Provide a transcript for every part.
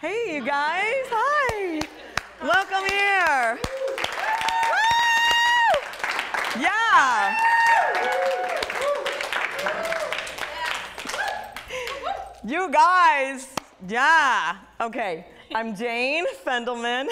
Hey, you guys. Hi. Welcome here. Yeah. You guys. Yeah. Okay. I'm Jane Fendelman.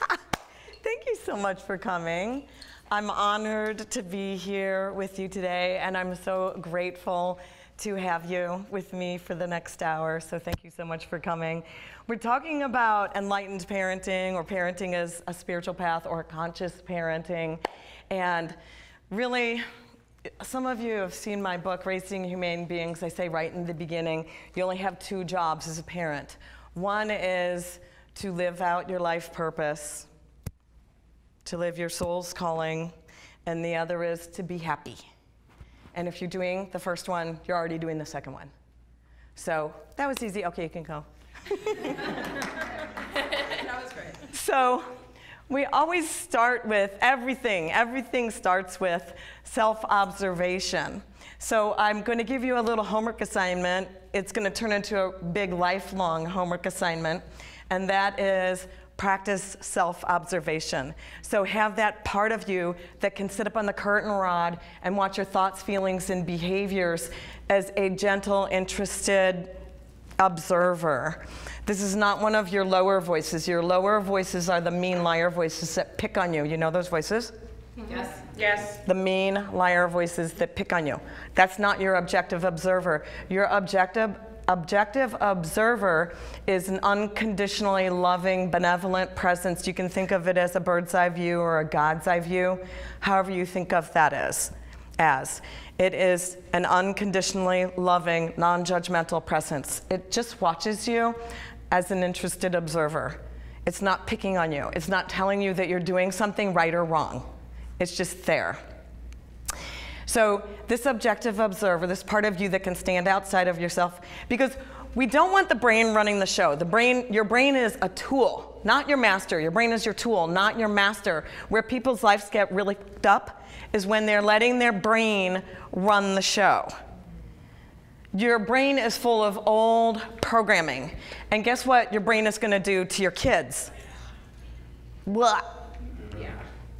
Thank you so much for coming. I'm honored to be here with you today, and I'm so grateful to have you with me for the next hour. So, thank you so much for coming. We're talking about enlightened parenting, or parenting as a spiritual path, or conscious parenting. And really, some of you have seen my book, Raising Humane Beings. I say right in the beginning, you only have two jobs as a parent. One is to live out your life purpose, to live your soul's calling, and the other is to be happy. And if you're doing the first one, you're already doing the second one. So that was easy. Okay, you can go. that was great. So we always start with everything. Everything starts with self observation. So I'm going to give you a little homework assignment. It's going to turn into a big lifelong homework assignment, and that is practice self observation. So have that part of you that can sit up on the curtain rod and watch your thoughts, feelings, and behaviors as a gentle, interested observer. This is not one of your lower voices. Your lower voices are the mean liar voices that pick on you. You know those voices? Yes. Yes. The mean liar voices that pick on you. That's not your objective observer. Your objective objective observer is an unconditionally loving, benevolent presence. You can think of it as a bird's eye view or a God's eye view, however you think of that as. As it is an unconditionally loving, non-judgmental presence. It just watches you as an interested observer. It's not picking on you. It's not telling you that you're doing something right or wrong. It's just there. So, this objective observer, this part of you that can stand outside of yourself, because we don't want the brain running the show. The brain, your brain is a tool, not your master. Your brain is your tool, not your master. Where people's lives get really fucked up is when they're letting their brain run the show. Your brain is full of old programming. And guess what your brain is going to do to your kids? What?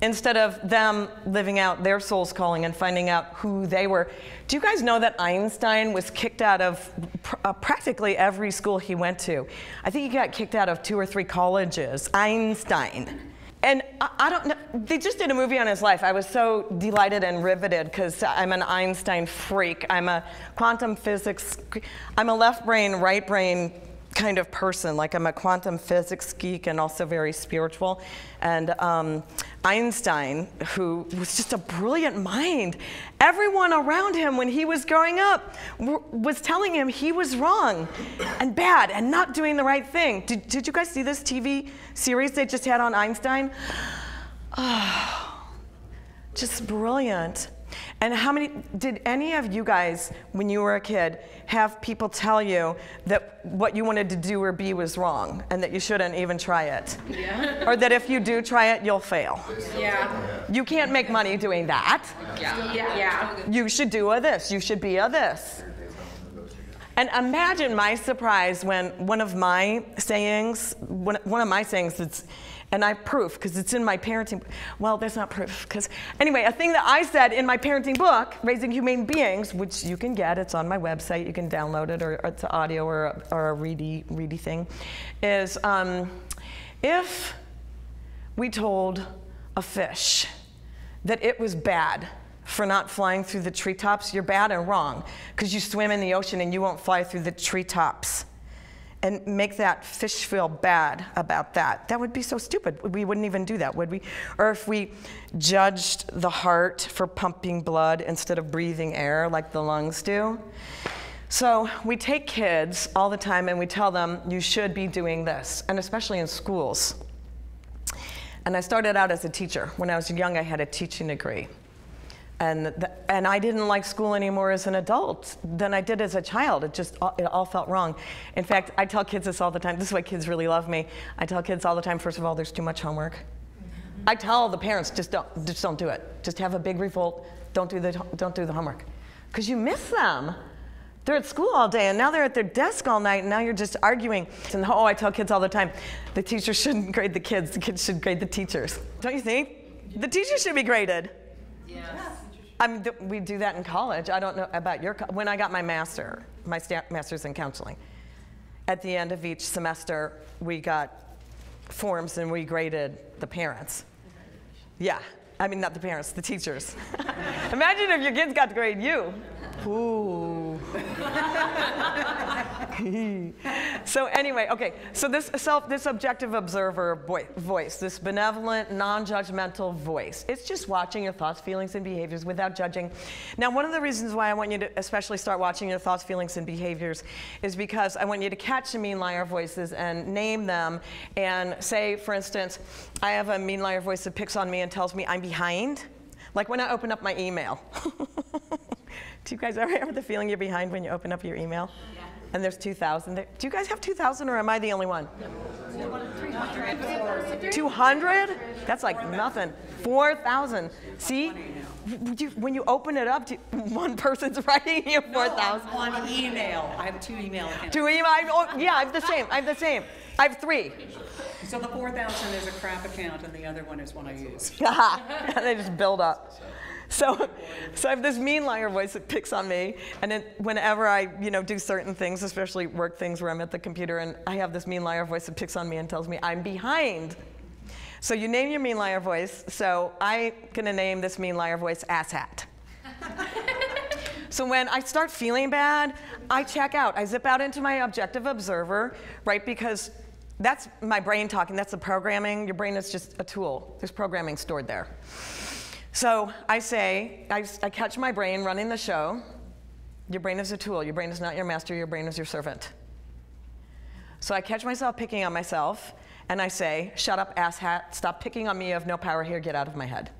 Instead of them living out their soul's calling and finding out who they were. Do you guys know that Einstein was kicked out of pr- uh, practically every school he went to? I think he got kicked out of two or three colleges. Einstein. And I, I don't know, they just did a movie on his life. I was so delighted and riveted because I'm an Einstein freak. I'm a quantum physics, I'm a left brain, right brain kind of person. Like I'm a quantum physics geek and also very spiritual. And um, Einstein, who was just a brilliant mind, everyone around him when he was growing up was telling him he was wrong and bad and not doing the right thing. Did, did you guys see this TV series they just had on Einstein? Oh, just brilliant. And how many, did any of you guys, when you were a kid, have people tell you that what you wanted to do or be was wrong and that you shouldn't even try it? Yeah. or that if you do try it, you'll fail? Yeah. You can't make money doing that. Yeah. Yeah. yeah. You should do a this, you should be a this. And imagine my surprise when one of my sayings, one, one of my sayings that's, and I have proof because it's in my parenting. Well, there's not proof because anyway, a thing that I said in my parenting book, Raising Humane Beings, which you can get, it's on my website. You can download it, or, or it's audio or or a ready ready thing, is um, if we told a fish that it was bad for not flying through the treetops, you're bad and wrong because you swim in the ocean and you won't fly through the treetops and make that fish feel bad about that. That would be so stupid. We wouldn't even do that, would we? Or if we judged the heart for pumping blood instead of breathing air like the lungs do. So we take kids all the time and we tell them, you should be doing this, and especially in schools. And I started out as a teacher. When I was young, I had a teaching degree. And, the, and I didn't like school anymore as an adult than I did as a child. It just, uh, it all felt wrong. In fact, I tell kids this all the time. This is why kids really love me. I tell kids all the time, first of all, there's too much homework. I tell the parents, just don't, just don't do it. Just have a big revolt. Don't do the, don't do the homework. Because you miss them. They're at school all day and now they're at their desk all night and now you're just arguing. And oh, I tell kids all the time the teachers shouldn't grade the kids, the kids should grade the teachers. Don't you think? The teachers should be graded. Yes. I mean, we do that in college. I don't know about your, when I got my master, my master's in counseling, at the end of each semester, we got forms and we graded the parents. Yeah, I mean, not the parents, the teachers. Imagine if your kids got to grade you. Ooh. so anyway, okay. So this self, this objective observer voice, this benevolent, non-judgmental voice, it's just watching your thoughts, feelings, and behaviors without judging. Now, one of the reasons why I want you to especially start watching your thoughts, feelings, and behaviors is because I want you to catch the mean liar voices and name them, and say, for instance, I have a mean liar voice that picks on me and tells me I'm behind. Like when I open up my email. Do you guys ever have the feeling you're behind when you open up your email? Yeah. And there's 2,000 there. Do you guys have 2,000 or am I the only one? 200? That's like nothing. 4,000. See? When you open it up, one person's writing you 4,000. One email. I have two email accounts. Two email, oh, yeah, I have the same. I have the same. I have three. So the 4,000 is a crap account and the other one is one I use. they just build up. So, so I have this mean liar voice that picks on me, and then whenever I, you know, do certain things, especially work things where I'm at the computer, and I have this mean liar voice that picks on me and tells me I'm behind. So you name your mean liar voice. So I'm gonna name this mean liar voice asshat. So when I start feeling bad, I check out. I zip out into my objective observer, right? Because that's my brain talking. That's the programming. Your brain is just a tool. There's programming stored there. So I say, I, I catch my brain running the show. Your brain is a tool. Your brain is not your master. Your brain is your servant. So I catch myself picking on myself, and I say, "Shut up, asshat! Stop picking on me. You have no power here. Get out of my head."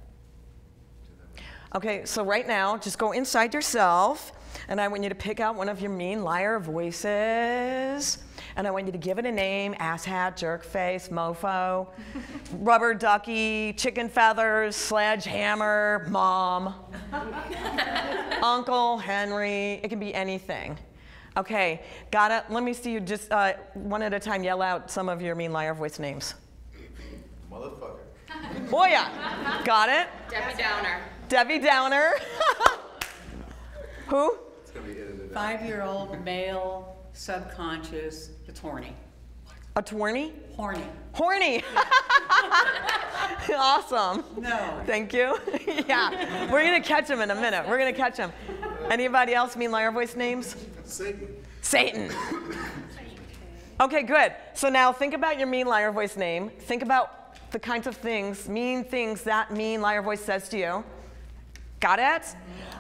Okay, so right now, just go inside yourself, and I want you to pick out one of your mean liar voices, and I want you to give it a name asshat, jerkface, mofo, rubber ducky, chicken feathers, sledgehammer, mom, uncle, Henry. It can be anything. Okay, got it? Let me see you just uh, one at a time yell out some of your mean liar voice names. Motherfucker. Oh, yeah. Got it? Debbie Downer. Debbie Downer. Who? It's gonna be edited out. Five-year-old male subconscious, it's horny. A twarny? Horny. Horny. awesome. No. Thank you. yeah. We're going to catch him in a minute. We're going to catch him. Anybody else mean liar voice names? Satan. Satan. Okay, good. So now think about your mean liar voice name. Think about the kinds of things, mean things that mean liar voice says to you. Got it?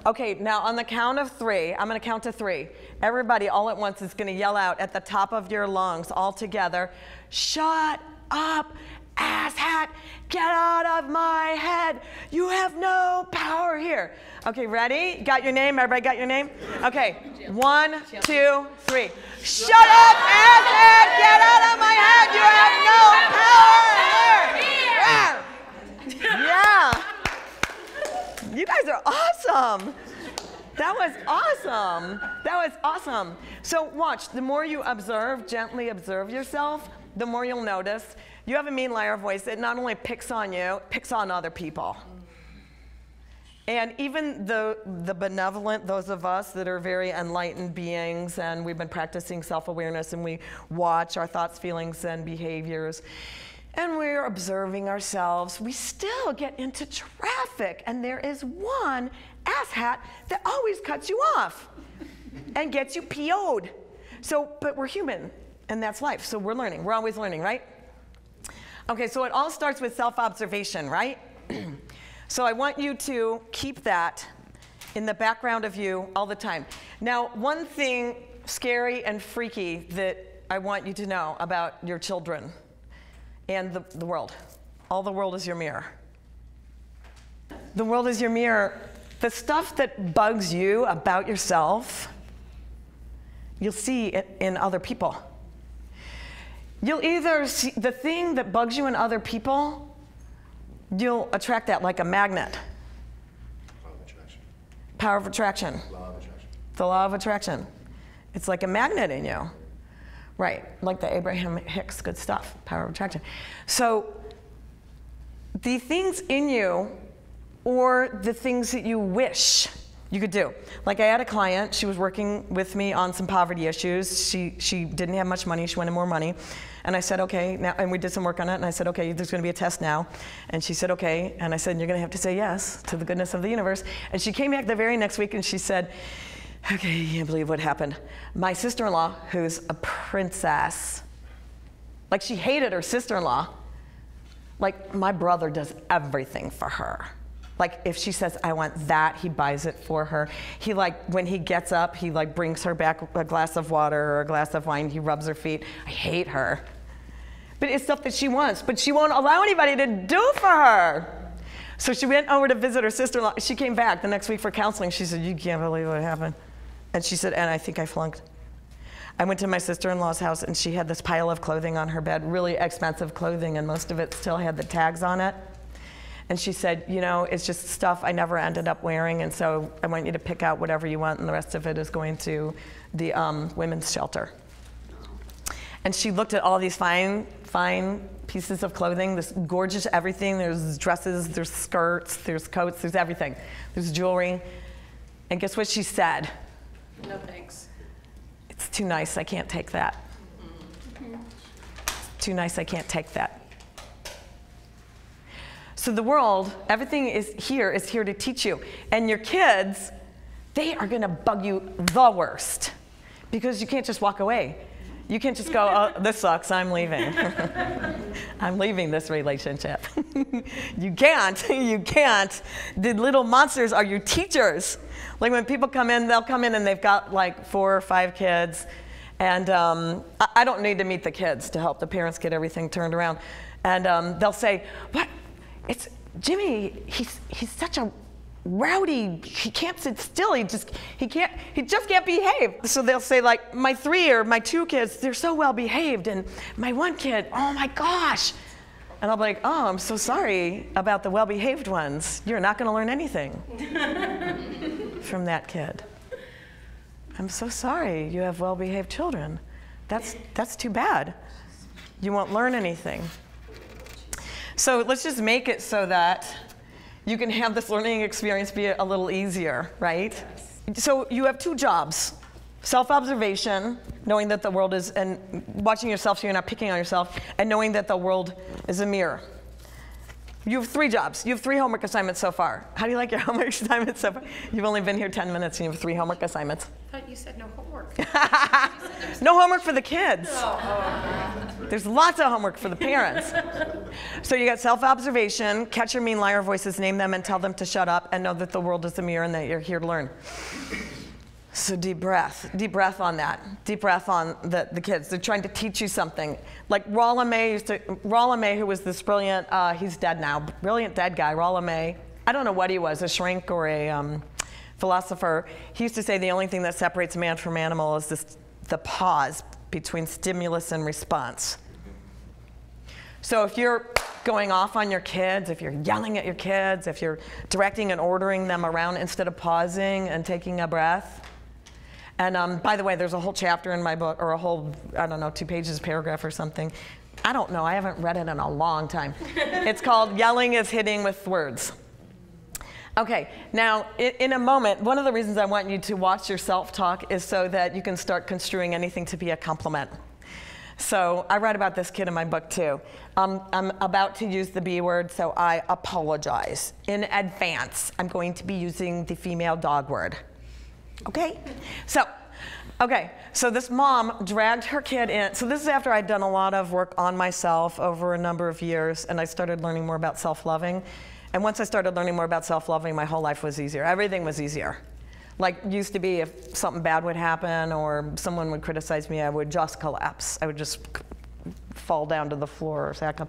Okay, now on the count of three, I'm gonna count to three. Everybody all at once is gonna yell out at the top of your lungs all together, shut up, asshat, get out of my head. You have no power here. Okay, ready? Got your name? Everybody got your name? Okay, one, two, three. Shut up, asshat, get out of my head. You have no power here. Yeah. You guys are awesome. That was awesome. That was awesome. So, watch, the more you observe, gently observe yourself, the more you'll notice you have a mean liar voice that not only picks on you, picks on other people. And even the, the benevolent, those of us that are very enlightened beings, and we've been practicing self awareness and we watch our thoughts, feelings, and behaviors, and we're observing ourselves, we still get into traffic, and there is one asshat that always cuts you off and gets you PO'd. So, but we're human, and that's life. So we're learning. We're always learning, right? Okay, so it all starts with self observation, right? so I want you to keep that in the background of you all the time. Now, one thing scary and freaky that I want you to know about your children and the, the world all the world is your mirror. The world is your mirror. The stuff that bugs you about yourself, you'll see it in other people. You'll either see the thing that bugs you in other people, you'll attract that like a magnet. Law of attraction. Power of attraction. Law of attraction. The law of attraction. It's like a magnet in you. Right, like the Abraham Hicks, good stuff, power of attraction. So the things in you or the things that you wish you could do. Like I had a client, she was working with me on some poverty issues. She she didn't have much money, she wanted more money. And I said, okay, now and we did some work on it and I said, okay, there's gonna be a test now. And she said, okay. And I said, you're gonna have to say yes to the goodness of the universe. And she came back the very next week and she said, Okay, you can't believe what happened. My sister in law, who's a princess, like she hated her sister in law. Like my brother does everything for her. Like if she says I want that, he buys it for her. He like when he gets up, he like brings her back a glass of water or a glass of wine. He rubs her feet. I hate her. But it's stuff that she wants, but she won't allow anybody to do for her. So she went over to visit her sister-in-law. She came back the next week for counseling. She said, "You can't believe what happened." And she said, "And I think I flunked." I went to my sister-in-law's house and she had this pile of clothing on her bed, really expensive clothing, and most of it still had the tags on it. And she said, You know, it's just stuff I never ended up wearing, and so I want you to pick out whatever you want, and the rest of it is going to the um, women's shelter. And she looked at all these fine, fine pieces of clothing, this gorgeous everything. There's dresses, there's skirts, there's coats, there's everything. There's jewelry. And guess what she said? No thanks. It's too nice, I can't take that. It's too nice, I can't take that. So the world, everything is here, is here to teach you. And your kids, they are gonna bug you the worst because you can't just walk away. You can't just go, oh, this sucks, I'm leaving. I'm leaving this relationship. you can't, you can't. The little monsters are your teachers. Like when people come in, they'll come in and they've got like four or five kids. And um, I, I don't need to meet the kids to help the parents get everything turned around. And um, they'll say, what? It's Jimmy, he's, he's such a rowdy. He can't sit still. He just he can't he just can't behave. So they'll say like my three or my two kids they're so well behaved and my one kid oh my gosh. And i'll be like oh i'm so sorry about the well behaved ones. You're not going to learn anything from that kid. I'm so sorry you have well behaved children. That's that's too bad. You won't learn anything. So let's just make it so that you can have this learning experience be a little easier, right? So you have two jobs self observation, knowing that the world is, and watching yourself so you're not picking on yourself, and knowing that the world is a mirror. You have three jobs. You have three homework assignments so far. How do you like your homework assignments so far? You've only been here 10 minutes and you have three homework assignments. I thought you said no homework. No homework for the kids. There's lots of homework for the parents. so you got self-observation, catch your mean liar voices, name them and tell them to shut up, and know that the world is a mirror and that you're here to learn. So deep breath, deep breath on that. Deep breath on the, the kids. They're trying to teach you something. Like Rollo May used to, Rollo May, who was this brilliant, uh, he's dead now, brilliant dead guy, Rollo May. I don't know what he was, a shrink or a um, philosopher. He used to say the only thing that separates man from animal is this, the pause between stimulus and response. So if you're going off on your kids, if you're yelling at your kids, if you're directing and ordering them around instead of pausing and taking a breath, and um, by the way, there's a whole chapter in my book, or a whole, I don't know, two pages, paragraph or something. I don't know, I haven't read it in a long time. it's called Yelling is Hitting with Words. Okay, now in, in, a moment, one of the reasons I want you to watch your self talk is so that you can start construing anything to be a compliment. So I write about this kid in my book too. Um, I'm about to use the B word, so I apologize. In advance, I'm going to be using the female dog word. Okay? So, okay, so this mom dragged her kid in. So, this is after I'd done a lot of work on myself over a number of years, and I started learning more about self loving. And once I started learning more about self loving, my whole life was easier. Everything was easier. Like, used to be if something bad would happen or someone would criticize me, I would just collapse. I would just fall down to the floor or sack up,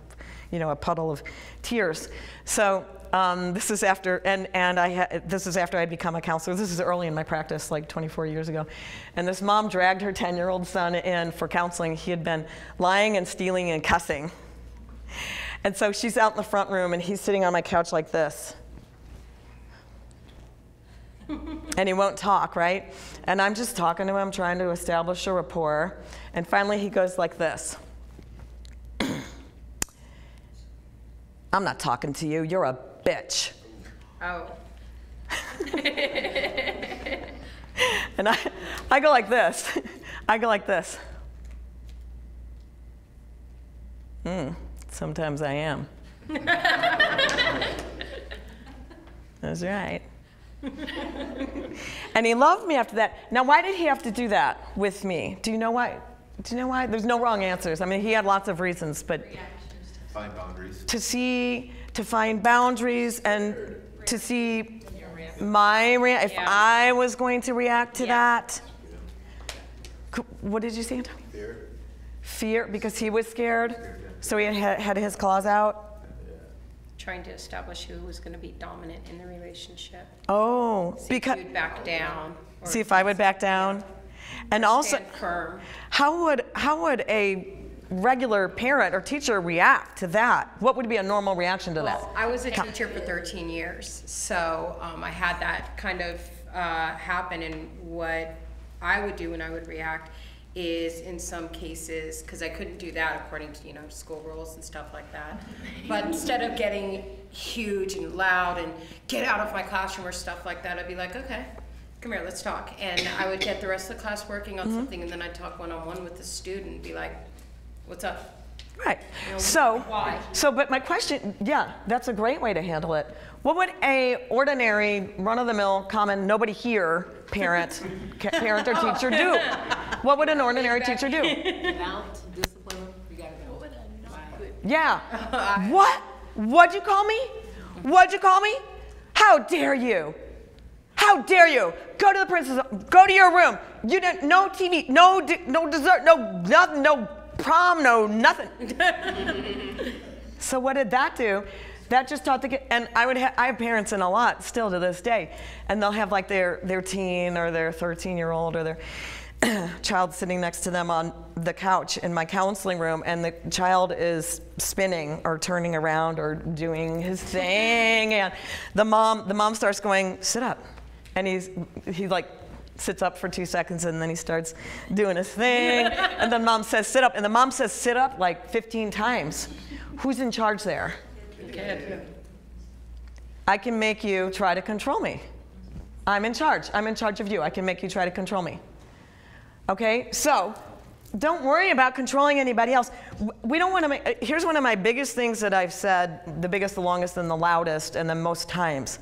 you know, a puddle of tears. So, um, this is after, and, and I this is after I'd become a counselor. This is early in my practice, like 24 years ago. And this mom dragged her 10 year old son in for counseling. He had been lying and stealing and cussing. And so she's out in the front room, and he's sitting on my couch like this. and he won't talk, right? And I'm just talking to him, trying to establish a rapport. And finally, he goes like this I'm not talking to you, you're a bitch. Oh, And I, I go like this. I go like this. Hmm, sometimes I am. That's right. and he loved me after that. Now, why did he have to do that with me? Do you know why? Do you know why? There's no wrong answers. I mean, he had lots of reasons, but Find boundaries. to see, to find boundaries and to see my, rea- if Yeah. I was going to react to Yeah. that. What did you say, Antonio? Fear. Fear, because he was scared, so he had, had his claws out. trying to establish who was going to be dominant in the relationship. Oh, See if because you'd back down. see if I would back down, and also, stand firm. how would how would a regular parent or teacher react to that? What would be a normal reaction to that? I was a teacher for 13 years, so um, I had that kind of uh, happen. And what I would do when I would react is, in some cases, because I couldn't do that according to you know school rules and stuff like that. But instead of getting huge and loud and get out of my classroom or stuff like that, I'd be like, okay. Come here, let's talk. And I would get the rest of the class working on something, and then I'd talk one on one with the student and be like, what's up? Right. know, So, why? so, but my question, yeah, that's a great way to handle it. What would a ordinary, run-of-the-mill, common, nobody here parent, ca- parent or teacher do? What would an ordinary teacher do? Mount, discipline, you gotta go. Yeah. What? What'd you call me? What'd you call me? How dare you? How dare you? Go to the princess. Go to your room. You don't. No TV. No. No dessert. No nothing. No prom. No nothing. so what did that do? That just taught the kid. And I would. Ha- I have parents in a lot still to this day, and they'll have like their their teen or their 13 year old or their child sitting next to them on the couch in my counseling room and the child is spinning or turning around or doing his thing and the mom the mom starts going sit up and he's he like sits up for two seconds and then he starts doing his thing. And then mom says sit up. And the mom says sit up like 15 times. Who's in charge there? I can make you try to control me. I'm in charge. I'm in charge of you. I can make you try to control me. Okay, so don't worry about controlling anybody else. We don't want to make, uh, here's one of my biggest things that I've said the biggest, the longest, and the loudest, and the most times.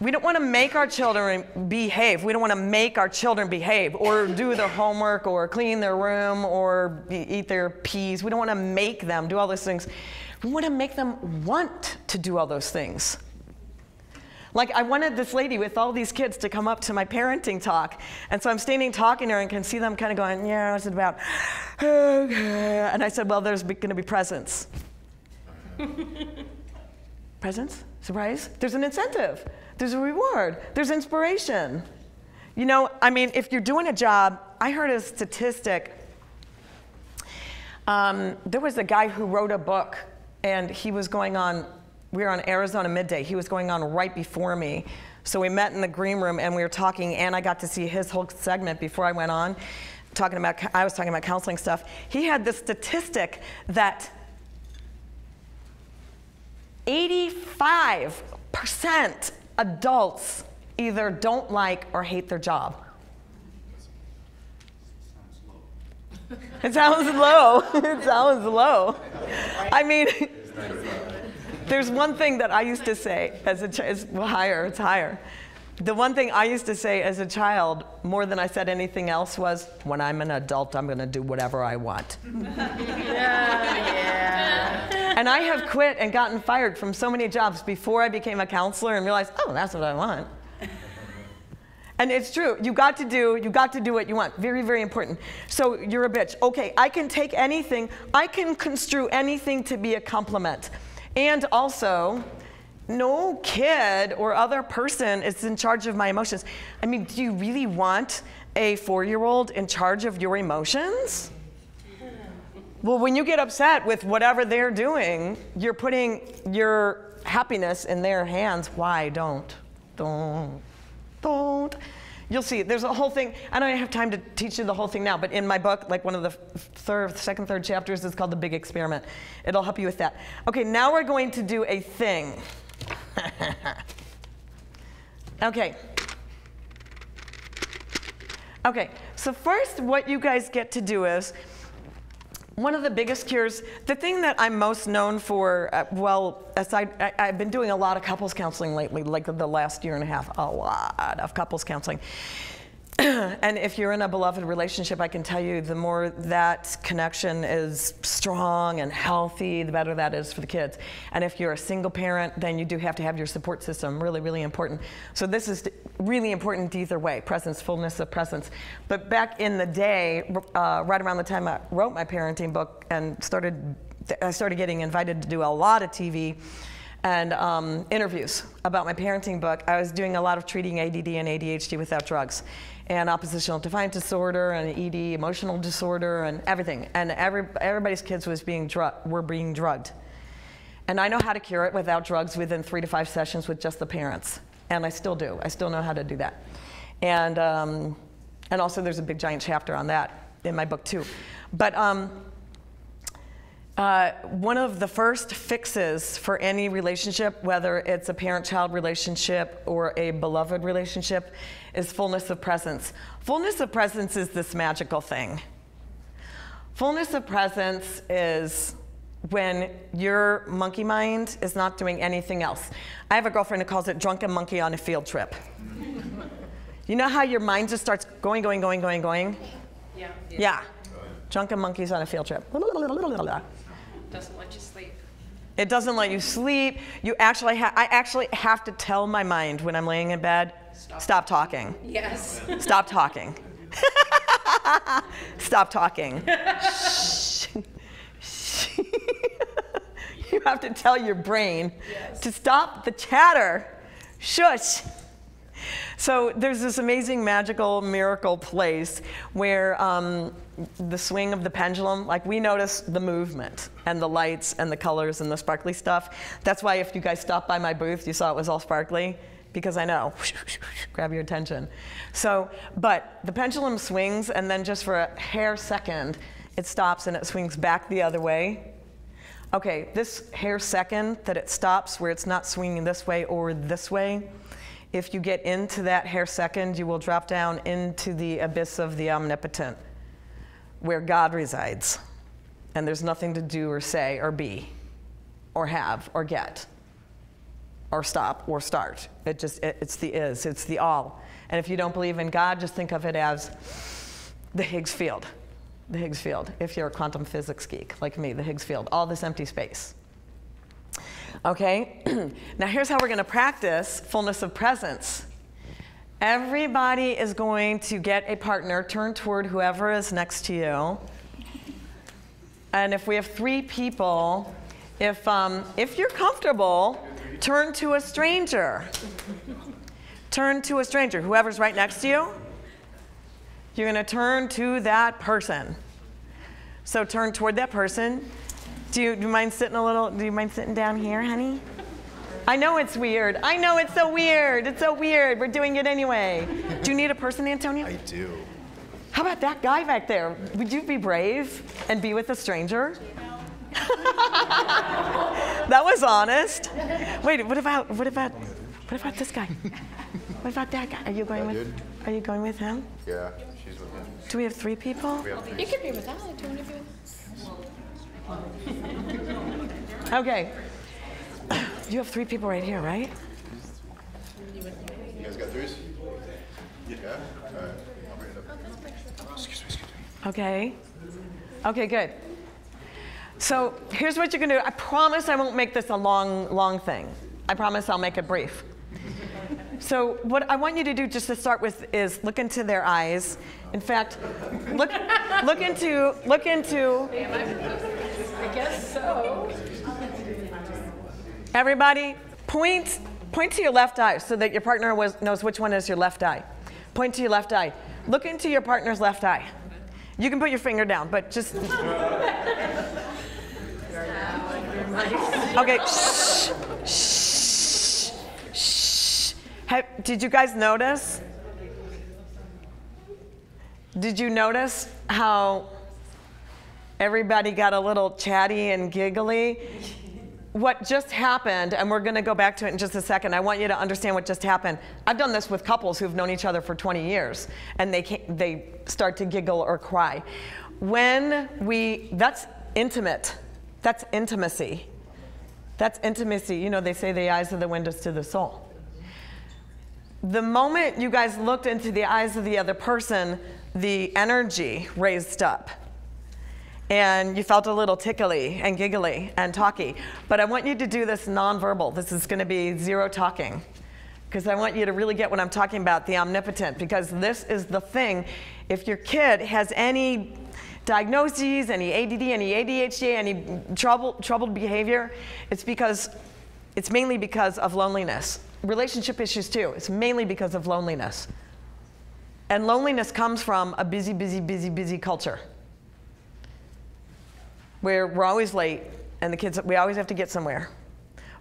We don't want to make our children behave. We don't want to make our children behave or do their homework or clean their room or eat their peas. We don't want to make them do all those things. We want to make them want to do all those things. Like, I wanted this lady with all these kids to come up to my parenting talk. And so I'm standing talking to her and can see them kind of going, Yeah, what's it about? And I said, Well, there's going to be presents. presents? Surprise? There's an incentive, there's a reward, there's inspiration. You know, I mean, if you're doing a job, I heard a statistic. Um, there was a guy who wrote a book, and he was going on. We were on Arizona midday. He was going on right before me. So we met in the green room and we were talking, and I got to see his whole segment before I went on, talking about. I was talking about counseling stuff. He had this statistic that 85% adults either don't like or hate their job. It sounds low. It sounds low. I mean, there's one thing that I used to say as a it's higher, it's higher. The one thing I used to say as a child, more than I said anything else, was, when I'm an adult, I'm going to do whatever I want. Yeah. And I have quit and gotten fired from so many jobs before I became a counselor and realized, oh, that's what I want. And it's true. You got to do you got to do what you want. Very very important. So you're a bitch. Okay, I can take anything. I can construe anything to be a compliment. And also, no kid or other person is in charge of my emotions. I mean, do you really want a 4-year-old in charge of your emotions? Well, when you get upset with whatever they're doing, you're putting your happiness in their hands. Why? Don't. Don't. Don't. You'll see. There's a whole thing. I don't have time to teach you the whole thing now, but in my book, like one of the third, second, third chapters is called The Big Experiment. It'll help you with that. Okay, now we're going to do a thing. okay. Okay, so first, what you guys get to do is one of the biggest cures, the thing that I'm most known for, uh, well, aside, I, I've been doing a lot of couples counseling lately, like the last year and a half, a lot of couples counseling. and if you're in a beloved relationship, I can tell you the more that connection is strong and healthy, the better that is for the kids. And if you're a single parent, then you do have to have your support system. Really, really important. So this is really important either way presence, fullness of presence. But back in the day, uh, right around the time I wrote my parenting book and started, I started getting invited to do a lot of TV and um, interviews about my parenting book, I was doing a lot of treating ADD and ADHD without drugs and oppositional defiant disorder and ED, emotional disorder and everything. And every, everybody's kids was being dru- were being drugged. And I know how to cure it without drugs within three to five sessions with just the parents. And I still do. I still know how to do that. And, um, and also there's a big giant chapter on that in my book too. But um, uh, one of the first fixes for any relationship, whether it's a parent child relationship or a beloved relationship, is fullness of presence. Fullness of presence is this magical thing. Fullness of presence is when your monkey mind is not doing anything else. I have a girlfriend who calls it drunken monkey on a field trip. you know how your mind just starts going, going, going, going, going? Yeah. Yeah. Drunken monkeys on a field trip. Doesn't let you sleep. It doesn't let you sleep. You actually ha- I actually have to tell my mind when I'm laying in bed, Stop. stop talking. Yes. Stop talking. Stop talking. Shh. Shh. you have to tell your brain to stop the chatter. Shush. So there's this amazing, magical, miracle place where um, the swing of the pendulum, like we notice the movement and the lights and the colors and the sparkly stuff. That's why if you guys stopped by my booth, you saw it was all sparkly because I know, grab your attention. So, but the pendulum swings and then just for a hair second, it stops and it swings back the other way. Okay, this hair second that it stops where it's not swinging this way or this way, if you get into that hair second, you will drop down into the abyss of the omnipotent, where God resides. And there's nothing to do or say or be or have or get or stop or start. It just, it, it's the is, it's the all. And if you don't believe in God, just think of it as the Higgs field. The Higgs field, if you're a quantum physics geek like me, the Higgs field, all this empty space. Okay, now here's how we're going to practice fullness of presence. Everybody is going to get a partner, turn toward whoever is next to you. And if we have three people, if, um, if you're comfortable, turn to a stranger. turn to a stranger, whoever's right next to you. You're going to turn to that person. So turn toward that person. Do you, do you mind sitting a little? Do you mind sitting down here, honey? I know it's weird. I know it's so weird. It's so weird. We're doing it anyway. Do you need a person, Antonio? I do. How about that guy back there? Would you be brave and be with a stranger? that was honest. Wait, what about what about what about this guy? What about that guy? Are you going That with dude? Are you going with him? Yeah, she's with him. Do we have three people? Have three. You could be with us. Do you want to be with us? Okay. You have three people right here, right? You guys got threes? Yeah? All right. I'll bring it up. Excuse me, excuse me. Okay. Okay, good. So here's what you're gonna do. I promise I won't make this a long, long thing. I promise I'll make it brief. So what I want you to do just to start with is look into their eyes. In fact, look, look into, look into. Guess so. Everybody, point, point to your left eye so that your partner was, knows which one is your left eye. Point to your left eye. Look into your partner's left eye. You can put your finger down, but just. Okay. Shh. Shh. Shh. Have, did you guys notice? Did you notice how everybody got a little chatty and giggly? What just happened, and we're going to go back to it in just a second. I want you to understand what just happened. I've done this with couples who've known each other for 20 years, and they they start to giggle or cry. When we, that's intimate. That's intimacy. That's intimacy. You know, they say the eyes are the windows to the soul. The moment you guys looked into the eyes of the other person, the energy raised up. And you felt a little tickly and giggly and talky. But I want you to do this nonverbal. This is going to be zero talking. Because I want you to really get what I'm talking about the omnipotent. Because this is the thing. If your kid has any diagnoses, any ADD, any ADHD, any trouble, troubled behavior, it's because it's mainly because of loneliness. Relationship issues too. It's mainly because of loneliness. And loneliness comes from a busy, busy, busy, busy culture where we're always late and the kids, we always have to get somewhere.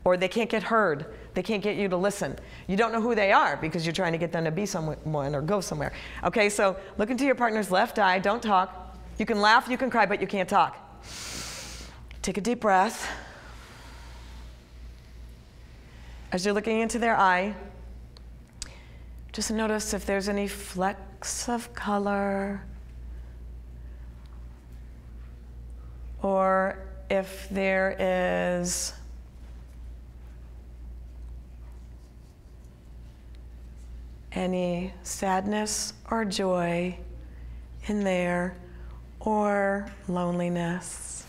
Or they can't get heard. They can't get you to listen. You don't know who they are because you're trying to get them to be someone or go somewhere. Okay, so look into your partner's left eye. Don't talk. You can laugh, you can cry, but you can't talk. Take a deep breath. As you're looking into their eye, just notice if there's any flecks of color or if there is any sadness or joy in there or loneliness.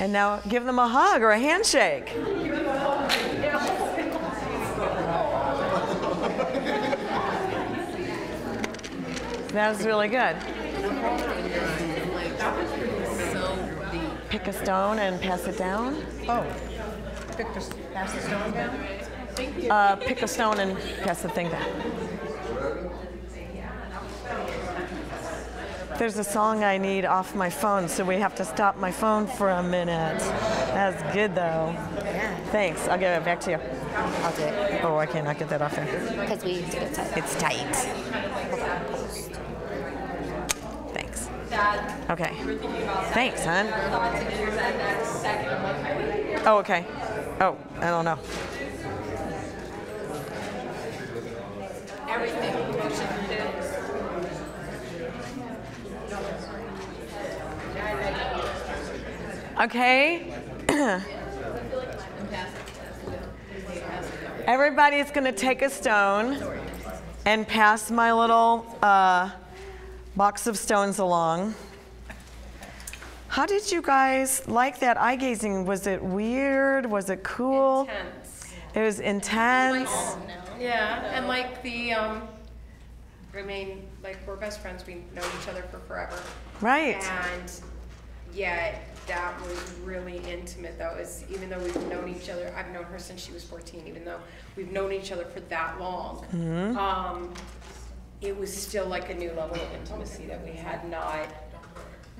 And now give them a hug or a handshake. That was really good. Pick a stone and pass it down. Oh, pick the, pass the stone down? Uh, pick a stone and pass the thing down. There's a song I need off my phone, so we have to stop my phone for a minute. That's good though. Yeah, Thanks. I'll give it back to you. I'll do it. Oh, I cannot get that off there. Because we did it tight. It's tight. Thanks. Okay. Thanks, hon. Oh, okay. Oh, I don't know. Okay. Everybody's going to take a stone and pass my little uh, box of stones along. How did you guys like that eye gazing? Was it weird? Was it cool? Intense. It was intense. Yeah, and like the, um, remain, like, we're best friends, we know each other for forever. Right. And yet, that was really intimate though, is even though we've known each other, I've known her since she was fourteen, even though we've known each other for that long. Mm-hmm. Um, it was still like a new level of intimacy that we had not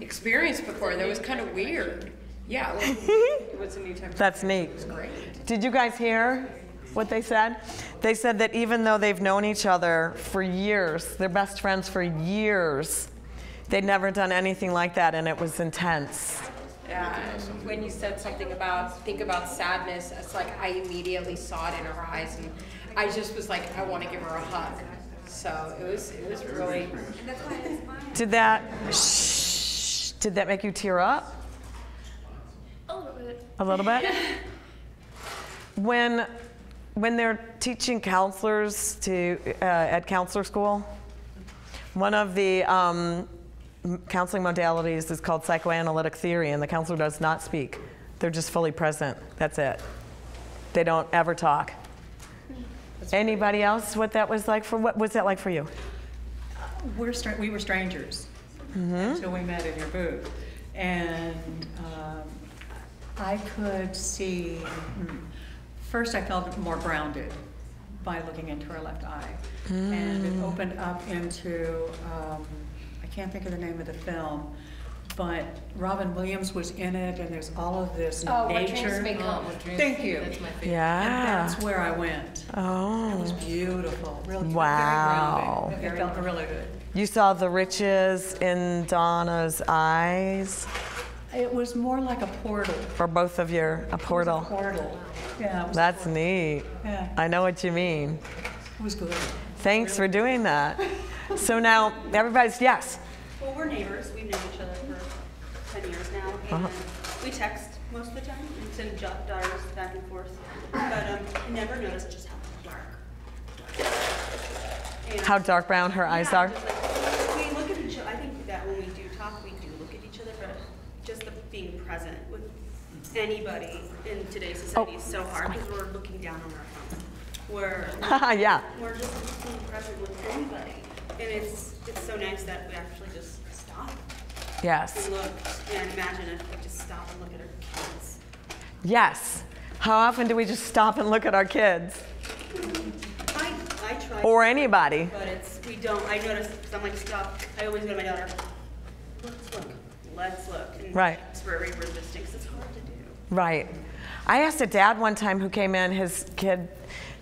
experienced before, that was kind of weird. Yeah, it was, it was a new type of. That's neat. It was great. Did you guys hear what they said? They said that even though they've known each other for years, they're best friends for years, they'd never done anything like that, and it was intense. Yeah, and when you said something about, think about sadness, it's like I immediately saw it in her eyes and I just was like, I want to give her a hug. So it was, it was really, Did that? Shh, did that make you tear up? A little bit. A little bit. when, when they're teaching counselors to uh, at counselor school, one of the um, m- counseling modalities is called psychoanalytic theory, and the counselor does not speak. They're just fully present. That's it. They don't ever talk. Anybody else? What that was like for? What was that like for you? We're, we were strangers until we met in your booth. And um, I could see, hmm, first I felt more grounded by looking into her left eye. And it opened up into, um, can't think of the name of the film, but Robin Williams was in it, and there's all of this Oh, Where nature. Dreams May Come. Thank you. That's my favorite. And Yeah. that's where I went. Oh. It was Oh. beautiful, really, very Wow. grounding. It felt really good. You saw the riches in Donna's eyes, It was more like a portal. for both of you, a portal. Portal. Yeah, it was, That's neat. yeah, I know what you mean. it was good. Thanks for doing that. So now everybody's yes. Well, we're neighbors. We've known each other for 10 years now. And we text most of the time and send jo- daughters back and forth. But um, I never noticed just how dark. And- How dark brown her eyes Yeah, are. just like, we look at each other. I think that when we do talk, we do look at each other, but just the being present with anybody in today's society is so hard because we're looking down on our phone. We're yeah. we're just being present with anybody. And it's, it's so nice that we actually just stop Yes. and look. And imagine if we just stop and look at our kids. Yes. How often do we just stop and look at our kids I, I try. or anybody? But it's, we don't, I notice, because I'm like, stop. I always go to my daughter, let's look, let's look. And Right. It's very resisting, 'cause it's hard to do. Right. I asked a dad one time who came in, his kid,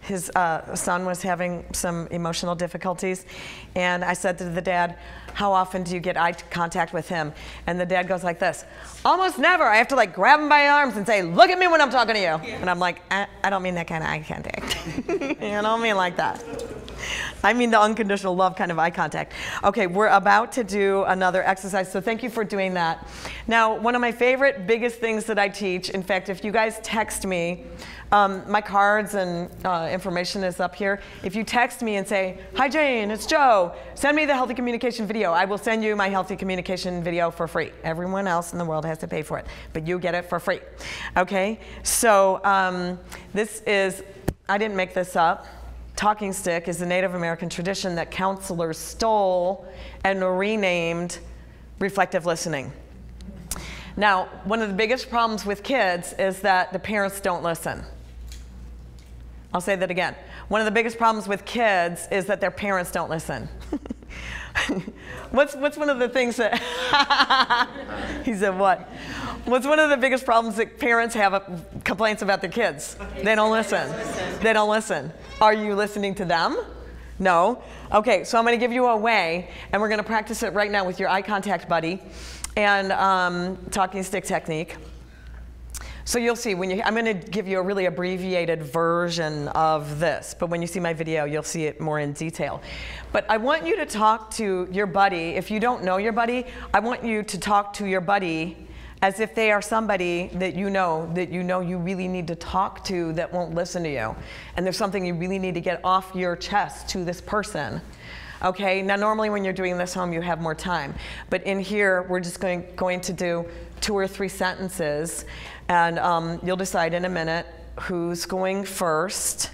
his uh, son was having some emotional difficulties. And I said to the dad, How often do you get eye contact with him? And the dad goes like this Almost never. I have to like grab him by the arms and say, Look at me when I'm talking to you. And I'm like, I, I don't mean that kind of eye contact. I don't mean like that. I mean the unconditional love kind of eye contact. Okay, we're about to do another exercise, so thank you for doing that. Now, one of my favorite, biggest things that I teach, in fact, if you guys text me, um, my cards and uh, information is up here. If you text me and say, Hi Jane, it's Joe, send me the healthy communication video, I will send you my healthy communication video for free. Everyone else in the world has to pay for it, but you get it for free. Okay, so um, this is, I didn't make this up. Talking stick is a Native American tradition that counselors stole and renamed reflective listening. Now, one of the biggest problems with kids is that the parents don't listen. I'll say that again. One of the biggest problems with kids is that their parents don't listen. what's, what's one of the things that. he said, what? What's one of the biggest problems that parents have uh, complaints about their kids? They don't listen. They don't listen. Are you listening to them? No. Okay, so I'm going to give you a way, and we're going to practice it right now with your eye contact buddy and um, talking stick technique. So you'll see when you, I'm going to give you a really abbreviated version of this, but when you see my video, you'll see it more in detail. But I want you to talk to your buddy. If you don't know your buddy, I want you to talk to your buddy as if they are somebody that you know, that you know you really need to talk to that won't listen to you. And there's something you really need to get off your chest to this person. Okay, now normally when you're doing this home, you have more time. But in here, we're just going, going to do two or three sentences, and um, you'll decide in a minute who's going first.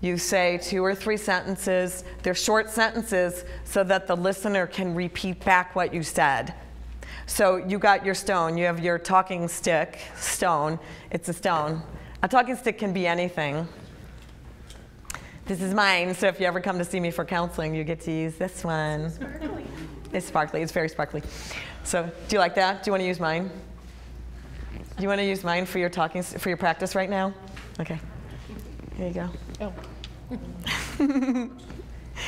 You say two or three sentences. They're short sentences so that the listener can repeat back what you said. So you got your stone, you have your talking stick, stone. It's a stone. A talking stick can be anything. This is mine, so if you ever come to see me for counseling, you get to use this one. It's Sparkly. It's sparkly, it's very sparkly. So, do you like that? Do you want to use mine? Do you want to use mine for your talking, for your practice right now? Okay. Here you go. Oh.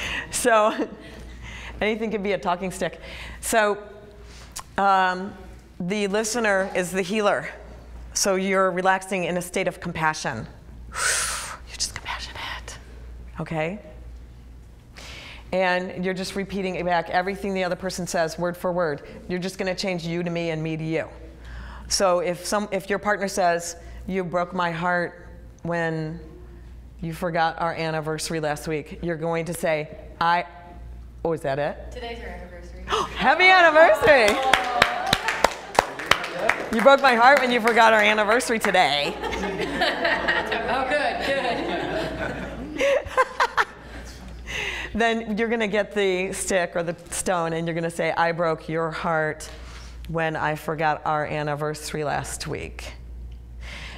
so, anything can be a talking stick. So, um, the listener is the healer. So, you're relaxing in a state of compassion. You're just compassionate. Okay? and you're just repeating back everything the other person says word for word. You're just going to change you to me and me to you. So if some if your partner says you broke my heart when you forgot our anniversary last week, you're going to say I Oh, is that it? Today's our anniversary. Happy anniversary. You broke my heart when you forgot our anniversary today. oh, good, good. then you're going to get the stick or the stone and you're going to say, I broke your heart when I forgot our anniversary last week.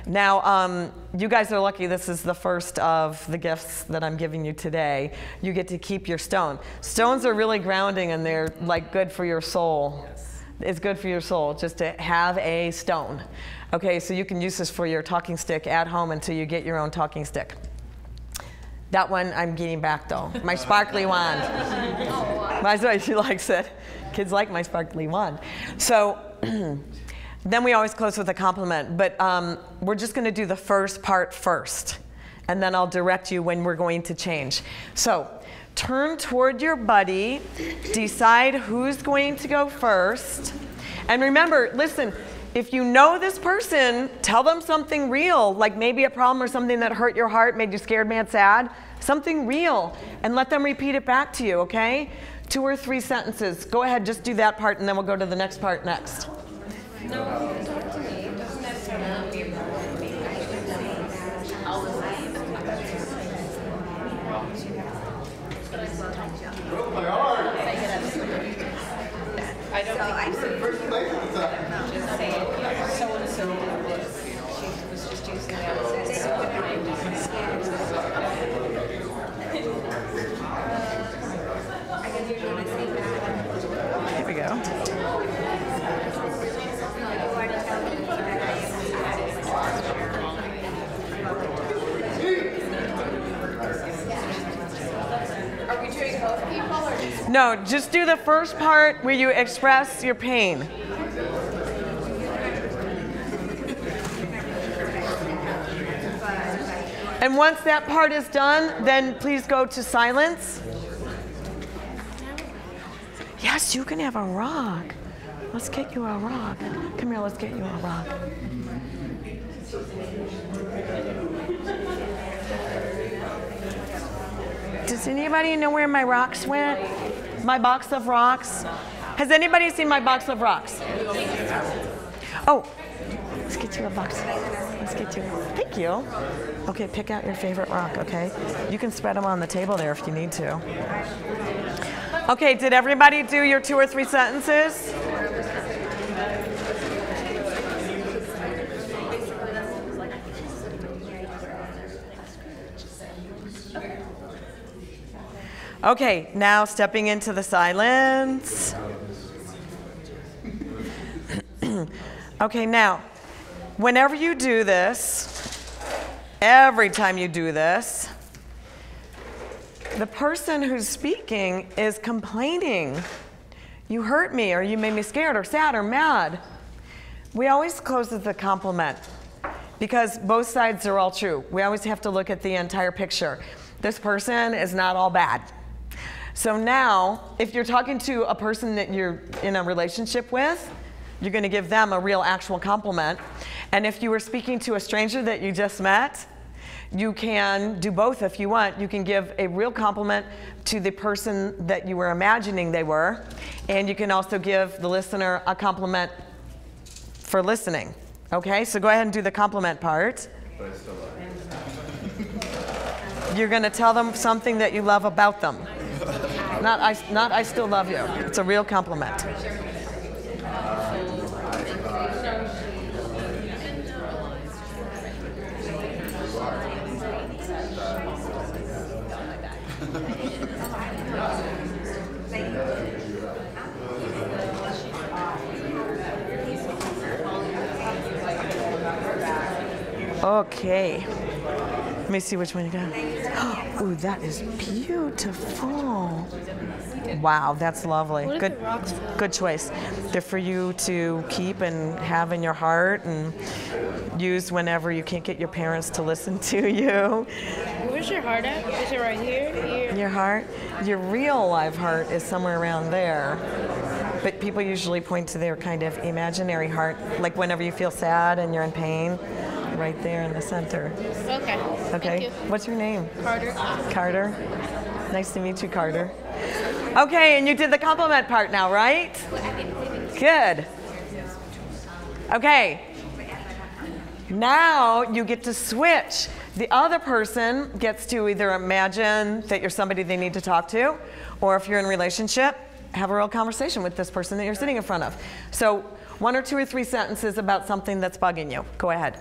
Now, um, you guys are lucky. This is the first of the gifts that I'm giving you today. You get to keep your stone. Stones are really grounding and they're like good for your soul. Yes. It's good for your soul, just to have a stone. Okay, so you can use this for your talking stick at home until you get your own talking stick. That one I'm getting back though. My sparkly wand. That's why she likes it. Kids like my sparkly wand. So then we always close with a compliment, but um, we're just going to do the first part first, and then I'll direct you when we're going to change. So turn toward your buddy, decide who's going to go first, and remember, listen. If you know this person, tell them something real, like maybe a problem or something that hurt your heart, made you scared, mad, sad, something real, and let them repeat it back to you, okay? Two or three sentences. Go ahead, just do that part, and then we'll go to the next part next. Here No, just do the first part where you express your pain. And once that part is done, then please go to silence. Yes, you can have a rock. Let's get you a rock. Come here, let's get you a rock. Does anybody know where my rocks went? My box of rocks? Has anybody seen my box of rocks? Oh, let's get you a box. Let's get you. Thank you. Okay, pick out your favorite rock, okay? You can spread them on the table there if you need to. Okay, did everybody do your two or three sentences? Okay, now stepping into the silence. okay, now, whenever you do this, every time you do this, the person who's speaking is complaining. You hurt me, or you made me scared, or sad, or mad. We always close with a compliment because both sides are all true. We always have to look at the entire picture. This person is not all bad. So now, if you're talking to a person that you're in a relationship with, you're going to give them a real actual compliment. And if you were speaking to a stranger that you just met, you can do both if you want. You can give a real compliment to the person that you were imagining they were, and you can also give the listener a compliment for listening. Okay, so go ahead and do the compliment part. You're going to tell them something that you love about them. Not I, not I still love you. It's a real compliment. Okay. Let me see which one you got. Oh, that is beautiful. Wow, that's lovely. Good, good choice. They're for you to keep and have in your heart and use whenever you can't get your parents to listen to you. Where's your heart at? Is it right here? Here. Your heart, your real live heart is somewhere around there. But people usually point to their kind of imaginary heart, like whenever you feel sad and you're in pain, right there in the center. Okay. Okay. You. What's your name? Carter. Carter. Nice to meet you, Carter. Okay, and you did the compliment part now, right? Good. Okay. Now you get to switch. The other person gets to either imagine that you're somebody they need to talk to, or if you're in a relationship, have a real conversation with this person that you're sitting in front of. So, one or two or three sentences about something that's bugging you. Go ahead.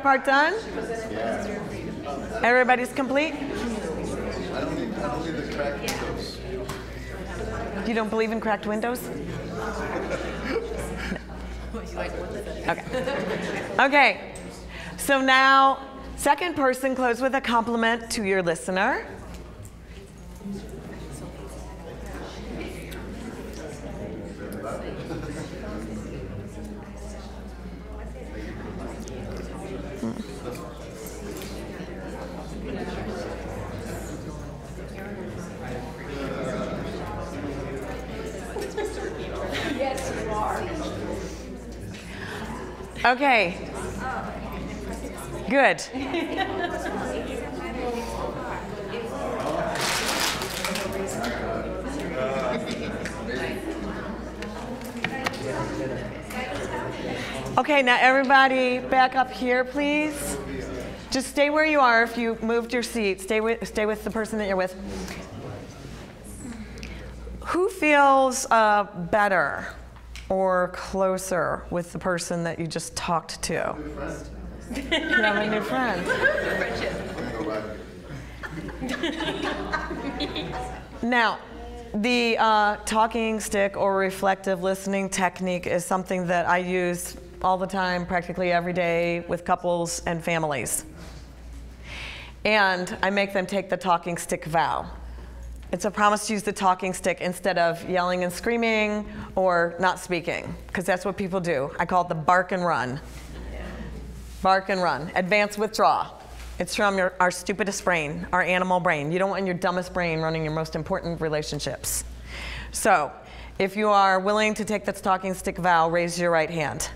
that part done? Everybody's complete? I don't I don't believe the crack windows. You don't believe in cracked windows? Okay. Okay. So now, second person, close with a compliment to your listener. Okay. Good. Okay, now everybody back up here, please. Just stay where you are. If you moved your seat, stay with, stay with the person that you're with. Who feels uh, better or closer with the person that you just talked to? you have a new friend. Now, the uh, talking stick or reflective listening technique is something that I use all the time, practically every day, with couples and families. And I make them take the talking stick vow. It's a promise to use the talking stick instead of yelling and screaming or not speaking, because that's what people do. I call it the bark and run. Bark and run. Advance withdraw. It's from your, our stupidest brain, our animal brain. You don't want your dumbest brain running your most important relationships. So, if you are willing to take that talking stick vow, raise your right hand.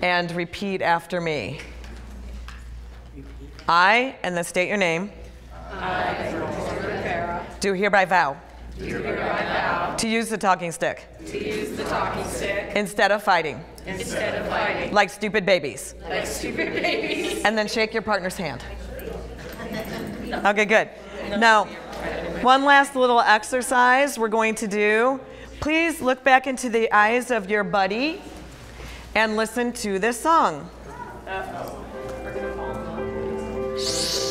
And repeat after me. I, and then state your name. Do hereby vow. To use the talking stick. To use the talking stick Instead of fighting. instead of fighting Like stupid babies. like stupid babies. And then shake your partner's hand. Okay, good. Now, one last little exercise we're going to do. Please look back into the eyes of your buddy and listen to this song. It's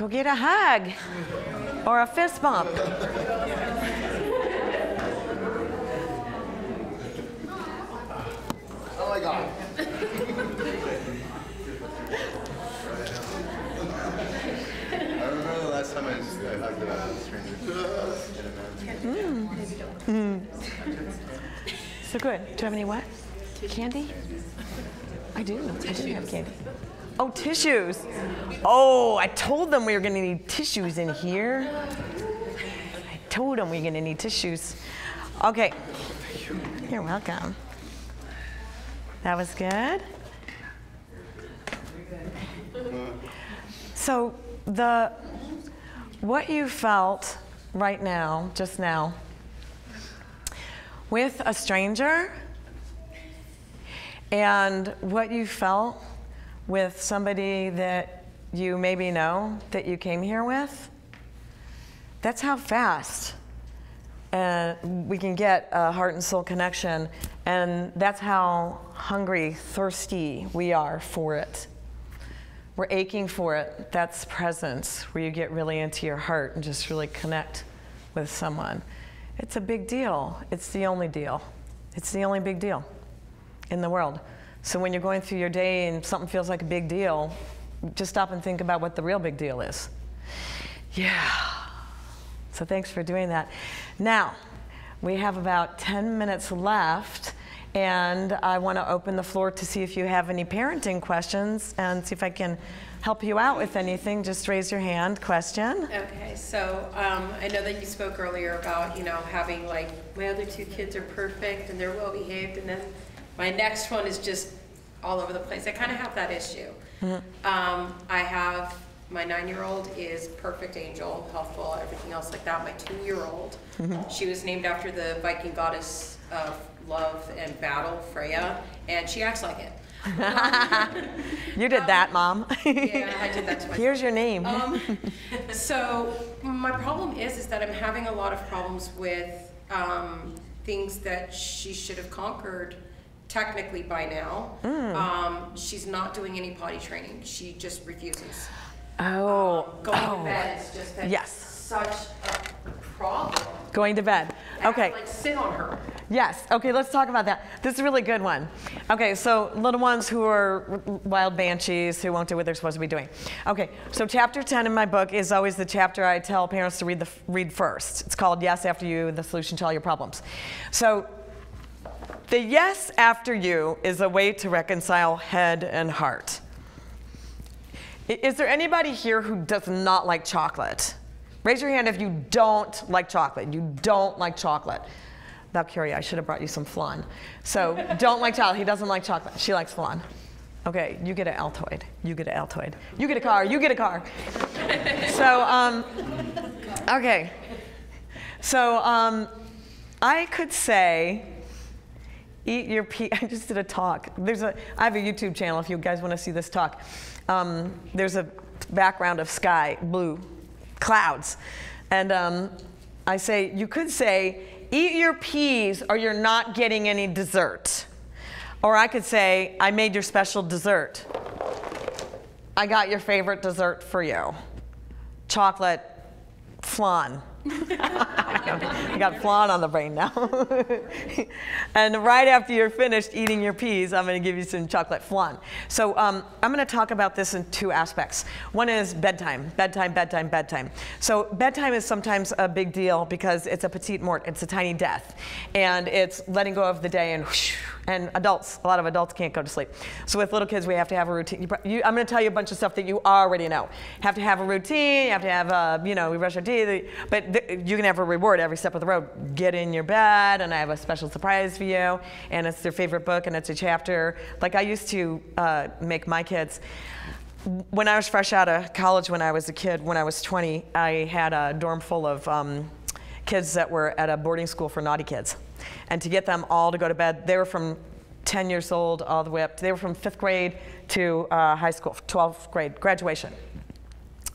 Go get a hug or a fist bump. Oh my God. I remember the last time I, hugged a stranger in a. So good. Do you have any what? Candy? I do. I do have candy. Oh, tissues. Oh, I told them we were going to need tissues in here. I told them we were going to need tissues. Okay. You're welcome. That was good. So the what you felt right now, just now, with a stranger and what you felt with somebody that you maybe know that you came here with, that's how fast uh, we can get a heart and soul connection. And that's how hungry, thirsty we are for it. We're aching for it. That's presence, where you get really into your heart and just really connect with someone. It's a big deal. It's the only deal. It's the only big deal in the world. So when you're going through your day and something feels like a big deal, just stop and think about what the real big deal is. Yeah. So thanks for doing that. Now, we have about 10 minutes left, and I want to open the floor to see if you have any parenting questions and see if I can help you out with anything. Just raise your hand. Question? Okay, so um, I know that you spoke earlier about, you know, having like, my other two kids are perfect and they're well behaved, and then my next one is just all over the place. I kind of have that issue. Um, I have, my nine-year-old is perfect angel, helpful, everything else like that. My two-year-old, she was named after the Viking goddess of love and battle, Freya, and she acts like it. You did that, Mom. Yeah, I did that to myself. Here's your name. Um, so my problem is, is that I'm having a lot of problems with um, things that she should have conquered technically by now. Hmm. Um, she's not doing any potty training. She just refuses. oh, Going oh. to bed is just been Yes. such a problem. Going to bed. I have to, Okay. like sit on her. Yes. Okay, let's talk about that. This is a really good one. Okay, so little ones who are wild banshees who won't do what they're supposed to be doing. Okay, so chapter 10 in my book is always the chapter I tell parents to read the read first. It's called Yes After You: The Solution to All Your Problems. So the yes after you is a way to reconcile head and heart. Is there anybody here who does not like chocolate? Raise your hand if you don't like chocolate. You don't like chocolate. Valkyria, I should have brought you some flan. So, don't like chocolate. He doesn't like chocolate. She likes flan. Okay, you get an Altoid. You get an Altoid. You get a car. You get a car. So, um, okay. So, um, I could say, eat your pea. I just did a talk. There's a. I have a YouTube channel. If you guys want to see this talk, um, there's a background of sky, blue, clouds, and um, I say you could say, eat your peas, or you're not getting any dessert. Or I could say, I made your special dessert. I got your favorite dessert for you. Chocolate flan. I got flan on the brain now. and right after you're finished eating your peas, I'm going to give you some chocolate flan. So um, I'm going to talk about this in two aspects. One is bedtime, bedtime, bedtime, bedtime. So bedtime is sometimes a big deal because it's a petite mort, it's a tiny death, and it's letting go of the day and. Whoosh, and adults, a lot of adults can't go to sleep. So with little kids, we have to have a routine. You, you, I'm going to tell you a bunch of stuff that you already know. Have to have a routine. You have to have, a, you know, we brush our teeth. But you can have a reward every step of the road. Get in your bed, and I have a special surprise for you. And it's their favorite book, and it's a chapter. Like I used to uh, make my kids. When I was fresh out of college, when I was a kid, when I was 20, I had a dorm full of um, kids that were at a boarding school for naughty kids. And to get them all to go to bed, they were from 10 years old all the way up, they were from fifth grade to uh, high school, 12th grade, graduation.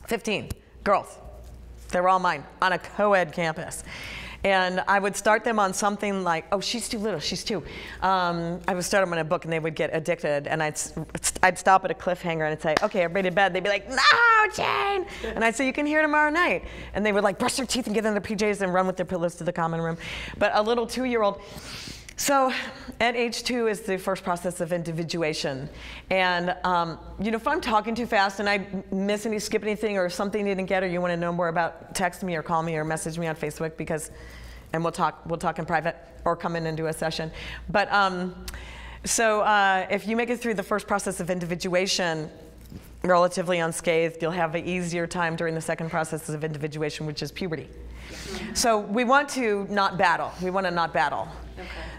15 girls. They were all mine on a co ed campus. And I would start them on something like, oh, she's too little, she's too. Um, I would start them on a book and they would get addicted. And I'd, I'd stop at a cliffhanger and I'd say, okay, everybody to bed. They'd be like, no, Jane. And I'd say, you can hear tomorrow night. And they would like brush their teeth and get in their PJs and run with their pillows to the common room. But a little two year old, so at age two is the first process of individuation. And, um, you know, if I'm talking too fast and I miss any, skip anything or something you didn't get or you want to know more about, text me or call me or message me on Facebook because, and we'll talk, we'll talk in private or come in and do a session. But um, so uh, if you make it through the first process of individuation, relatively unscathed, you'll have an easier time during the second process of individuation, which is puberty. So we want to not battle. We want to not battle.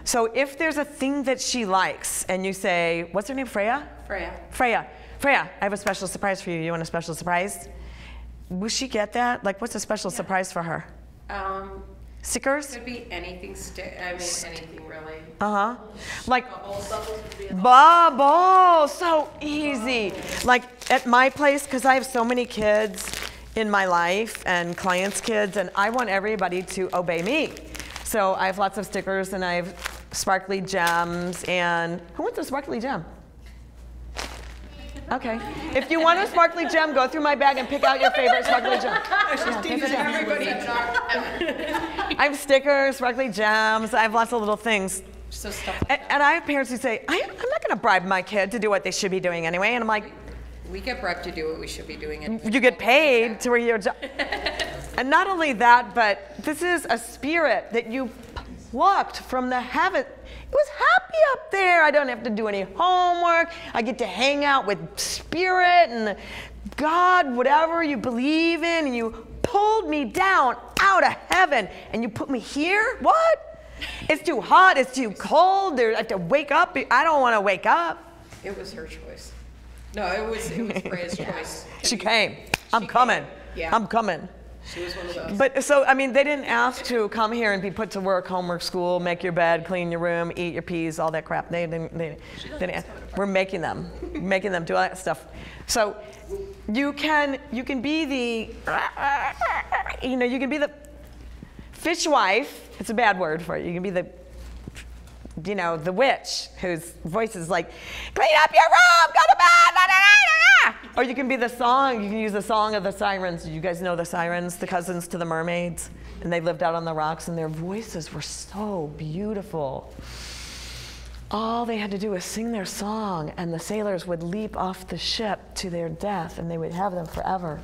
So if there's a thing that she likes and you say, what's her name, Freya? Freya. Freya, Freya, I have a special surprise for you. You want a special surprise? Will she get that? Like, what's a special surprise for her? Um, Stickers? could be anything stick, I mean, anything really. Uh huh. Like, Bubbles, bubbles would. Bubble, so easy. Like at my place, because I have so many kids in my life and clients' kids, and I want everybody to obey me. So I have lots of stickers and I have sparkly gems. And who wants a sparkly gem? Okay. If you want a sparkly gem, go through my bag and pick out your favorite sparkly gem. Yeah, pick a gem. I have stickers, sparkly gems. I have lots of little things. So stuff like And, and I have parents who say, I, I'm not going to bribe my kid to do what they should be doing anyway. And I'm like, We get bribed to do what we should be doing. And you get paid to where your job. and not only that, but this is a spirit that you plucked from the heaven. It was happy up there. I don't have to do any homework. I get to hang out with spirit and God, whatever you believe in, and you pulled me down out of heaven and you put me here? What? It's too hot, it's too cold, there, I have to wake up. I don't want to wake up. it was her choice. No, it was, it was Freya's choice. She came. I'm coming. Yeah. I'm coming. She was one of those. But so, I mean, they didn't ask to come here and be put to work, homework, school, make your bed, clean your room, eat your peas, all that crap. They didn't. They, they didn't we're making them, making them do all that stuff. So, you can you can be the, you know, you can be the fish wife. It's a bad word for it. You can be the, you know, the witch whose voice is like, clean up your room, go to bed. la, la, la." Or you can be the song. You can use the song of the sirens. You guys know the sirens, the cousins to the mermaids? And they lived out on the rocks, and their voices were so beautiful. All they had to do was sing their song, and the sailors would leap off the ship to their death, and they would have them forever.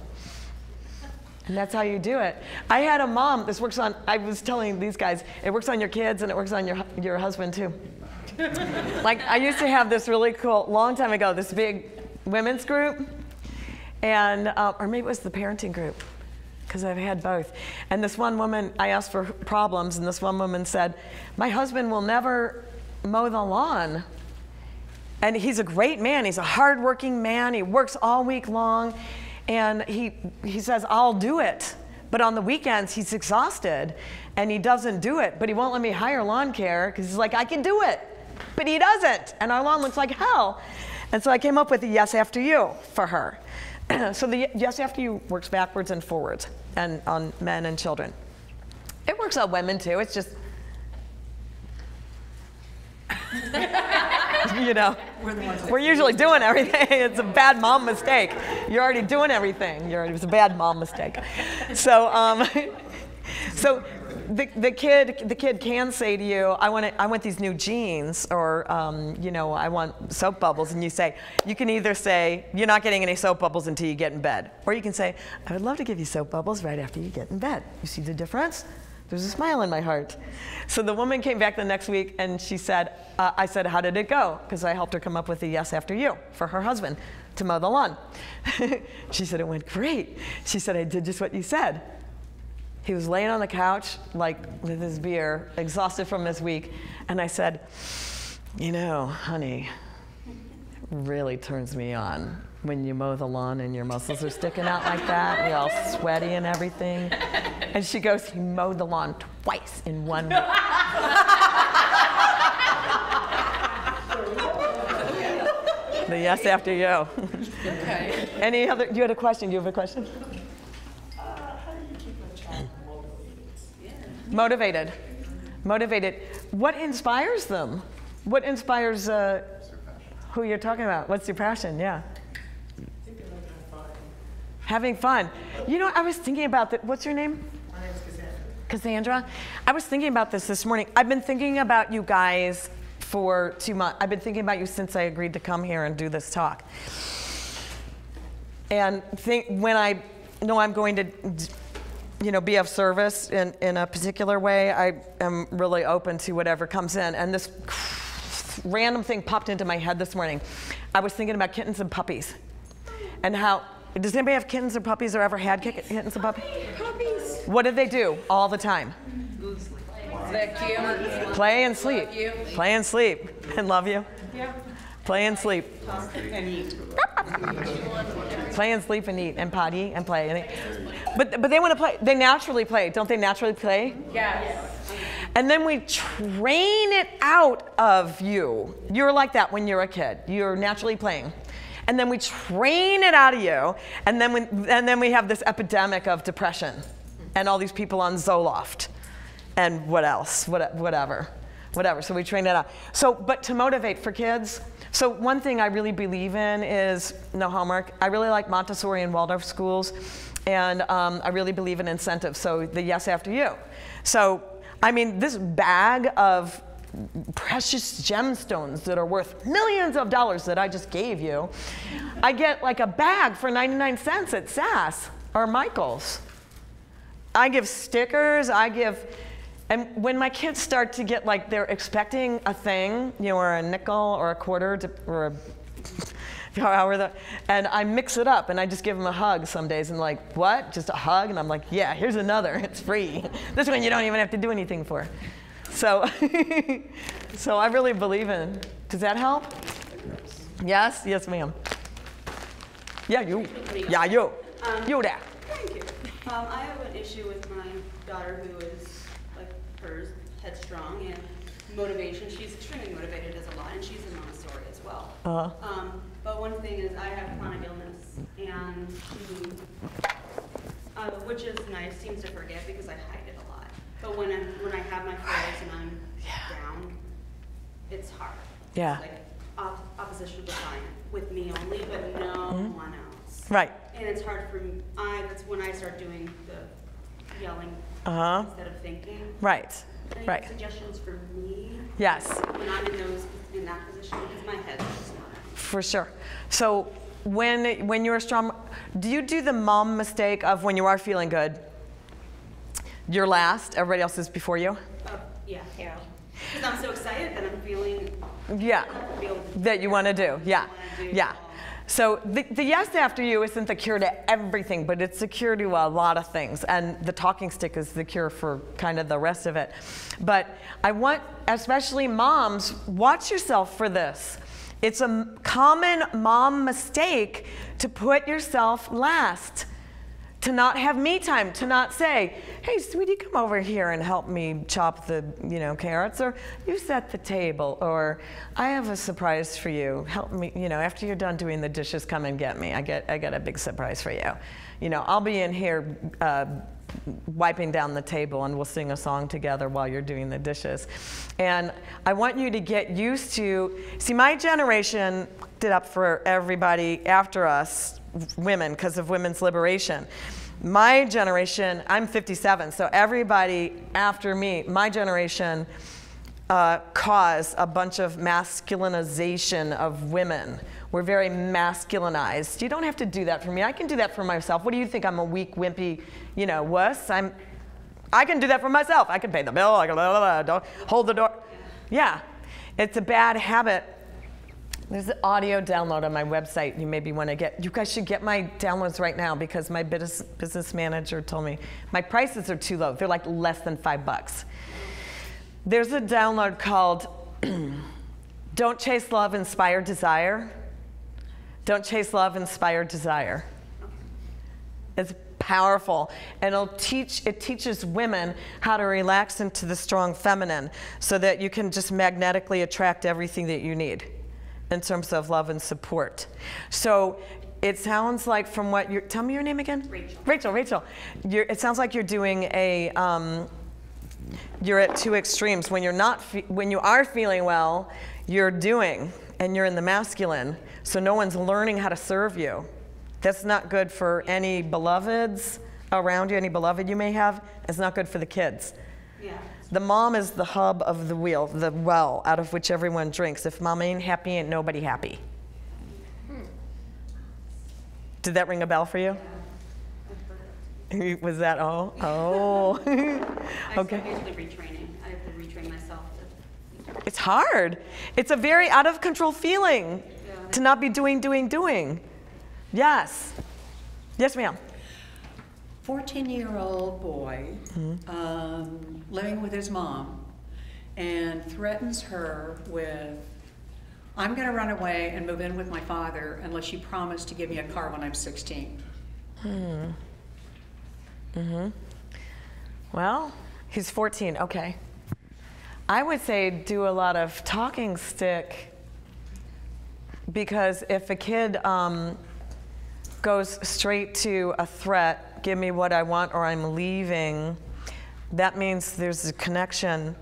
And that's how you do it. I had a mom, this works on, I was telling these guys, it works on your kids and it works on your, your husband too. like, I used to have this really cool, long time ago, this big women's group, and, uh, or maybe it was the parenting group, because I've had both. And this one woman, I asked for problems, and this one woman said, My husband will never mow the lawn. And he's a great man. He's a hardworking man. He works all week long. And he, he says, I'll do it. But on the weekends, he's exhausted and he doesn't do it. But he won't let me hire lawn care because he's like, I can do it. But he doesn't. And our lawn looks like hell. And so I came up with a yes after you for her. so the yes after you works backwards and forwards and on men and children. It works on women too. It's just, you know, we're usually doing everything. It's a bad mom mistake. You're already doing everything. You're, it was a bad mom mistake. So, um, so the, the kid the kid can say to you, I want I want these new jeans, or um, you know, I want soap bubbles, and you say, you can either say, you're not getting any soap bubbles until you get in bed, or you can say, I would love to give you soap bubbles right after you get in bed. You see the difference? There's a smile in my heart. So the woman came back the next week and she said, uh, I said, How did it go? Because I helped her come up with a yes after you for her husband to mow the lawn. she said, It went great. She said, I did just what you said. He was laying on the couch, like with his beer, exhausted from his week. And I said, You know, honey, really turns me on when you mow the lawn and your muscles are sticking out like that. You're all sweaty and everything. And she goes, He mowed the lawn twice in one week. the yes after you. Okay. Any other? You had a question? Do you have a question? Motivated. Motivated. Motivated. What inspires them? What inspires uh, who you're talking about? What's your passion? Yeah. Having fun. You know, I was thinking about that. What's your name? My name is Cassandra. Cassandra. I was thinking about this this morning. I've been thinking about you guys for two months. I've been thinking about you since I agreed to come here and do this talk. And think when I know I'm going to, you know, be of service in, in a particular way, I am really open to whatever comes in. And this random thing popped into my head this morning. I was thinking about kittens and puppies, and how. Does anybody have kittens or puppies or ever had kittens or puppies? Puppies. What do they do all the time? Play and sleep. Play and sleep. And love you. Yeah. Play and sleep. And eat. Play and sleep and eat and potty and play. And eat. But, but they want to play. They naturally play. Don't they naturally play? Yes. And then we train it out of you. You're like that when you're a kid. You're naturally playing. And then we train it out of you. And then, when, and then we have this epidemic of depression and all these people on Zoloft and what else? What, whatever. Whatever. So we train it out. So, but to motivate for kids, so one thing I really believe in is no homework. I really like Montessori and Waldorf schools. And um, I really believe in incentives. So the yes after you. So I mean, this bag of precious gemstones that are worth millions of dollars that I just gave you, I get like a bag for 99 cents at SAS or Michael's. I give stickers, I give, and when my kids start to get like they're expecting a thing, you know, or a nickel or a quarter to, or a however and I mix it up and I just give them a hug some days and like, what? Just a hug? And I'm like, yeah, here's another. It's free. This one you don't even have to do anything for. So, so I really believe in. Does that help? Yes, yes, ma'am. Yeah, you. Yeah, you. Um, You there. Thank you. Um, I have an issue with my daughter who is like hers, headstrong and motivation. She's extremely motivated as a lot, and she's in Montessori as well. Uh-huh. Um, but one thing is I have chronic illness, and she, uh, which is nice, seems to forget because I hide it a lot. But when I when I have my flares and I'm down, it's hard. Yeah. It's like op- opposition defiant with me only, but no Mm-hmm. one else. Right. And it's hard for me, I, that's when I start doing the yelling Uh-huh. instead of thinking. Right. Any Right. suggestions for me Yes. when I'm in those, in that position, because my head's just not. For sure. So when when you're strong, do you do the mom mistake of when you are feeling good? You're last. Everybody else is before you. Uh, yeah. Yeah. Because I'm so excited that I'm feeling, Yeah. That you want to do. Yeah. do Yeah. So the, the yes after you isn't the cure to everything, but it's the cure to a lot of things. And the talking stick is the cure for kind of the rest of it. But I want, especially moms, watch yourself for this. It's a common mom mistake to put yourself last to not have me time, to not say, "Hey, sweetie, come over here and help me chop the, you know, carrots," or "You set the table," or "I have a surprise for you. Help me, you know, after you're done doing the dishes, come and get me. I get, I got a big surprise for you. You know, I'll be in here." Uh, wiping down the table and we'll sing a song together while you're doing the dishes. And I want you to get used to see my generation did up for everybody after us women because of women's liberation. My generation, I'm 57, so everybody after me, my generation uh, caused a bunch of masculinization of women. We're very masculinized. You don't have to do that for me. I can do that for myself. What do you think? I'm a weak, wimpy, you know, wuss? I'm, I can do that for myself. I can pay the bill. I can blah, blah, blah, don't hold the door. Yeah, it's a bad habit. There's an audio download on my website you maybe want to get. You guys should get my downloads right now because my business, business manager told me my prices are too low. They're like less than five bucks. There's a download called Don't Chase Love, Inspire Desire. Don't Chase Love, Inspire Desire. It's powerful and it'll teach it teaches women how to relax into the strong feminine so that you can just magnetically attract everything that you need in terms of love and support. So it sounds like from what you're tell me your name again? Rachel. Rachel, Rachel. You're, it sounds like you're doing a um, You're at two extremes. When you're not, fe- when you are feeling well, you're doing, and you're in the masculine. So no one's learning how to serve you. That's not good for any beloveds around you, any beloved you may have. It's not good for the kids. Yeah. The mom is the hub of the wheel, the well out of which everyone drinks. If mom ain't happy, ain't nobody happy. Did that ring a bell for you? Was that oh oh? Okay. retraining. I have to retrain myself It's hard. It's a very out of control feeling Yeah. to not be doing, doing, doing. Yes. Yes, ma'am. 14 year old boy um, living with his mom and threatens her with, I'm going to run away and move in with my father unless you promise to give me a car when I'm 16. Well, he's 14. Okay. I would say do a lot of talking stick because if a kid um, goes straight to a threat, give me what I want or I'm leaving, that means there's a connection,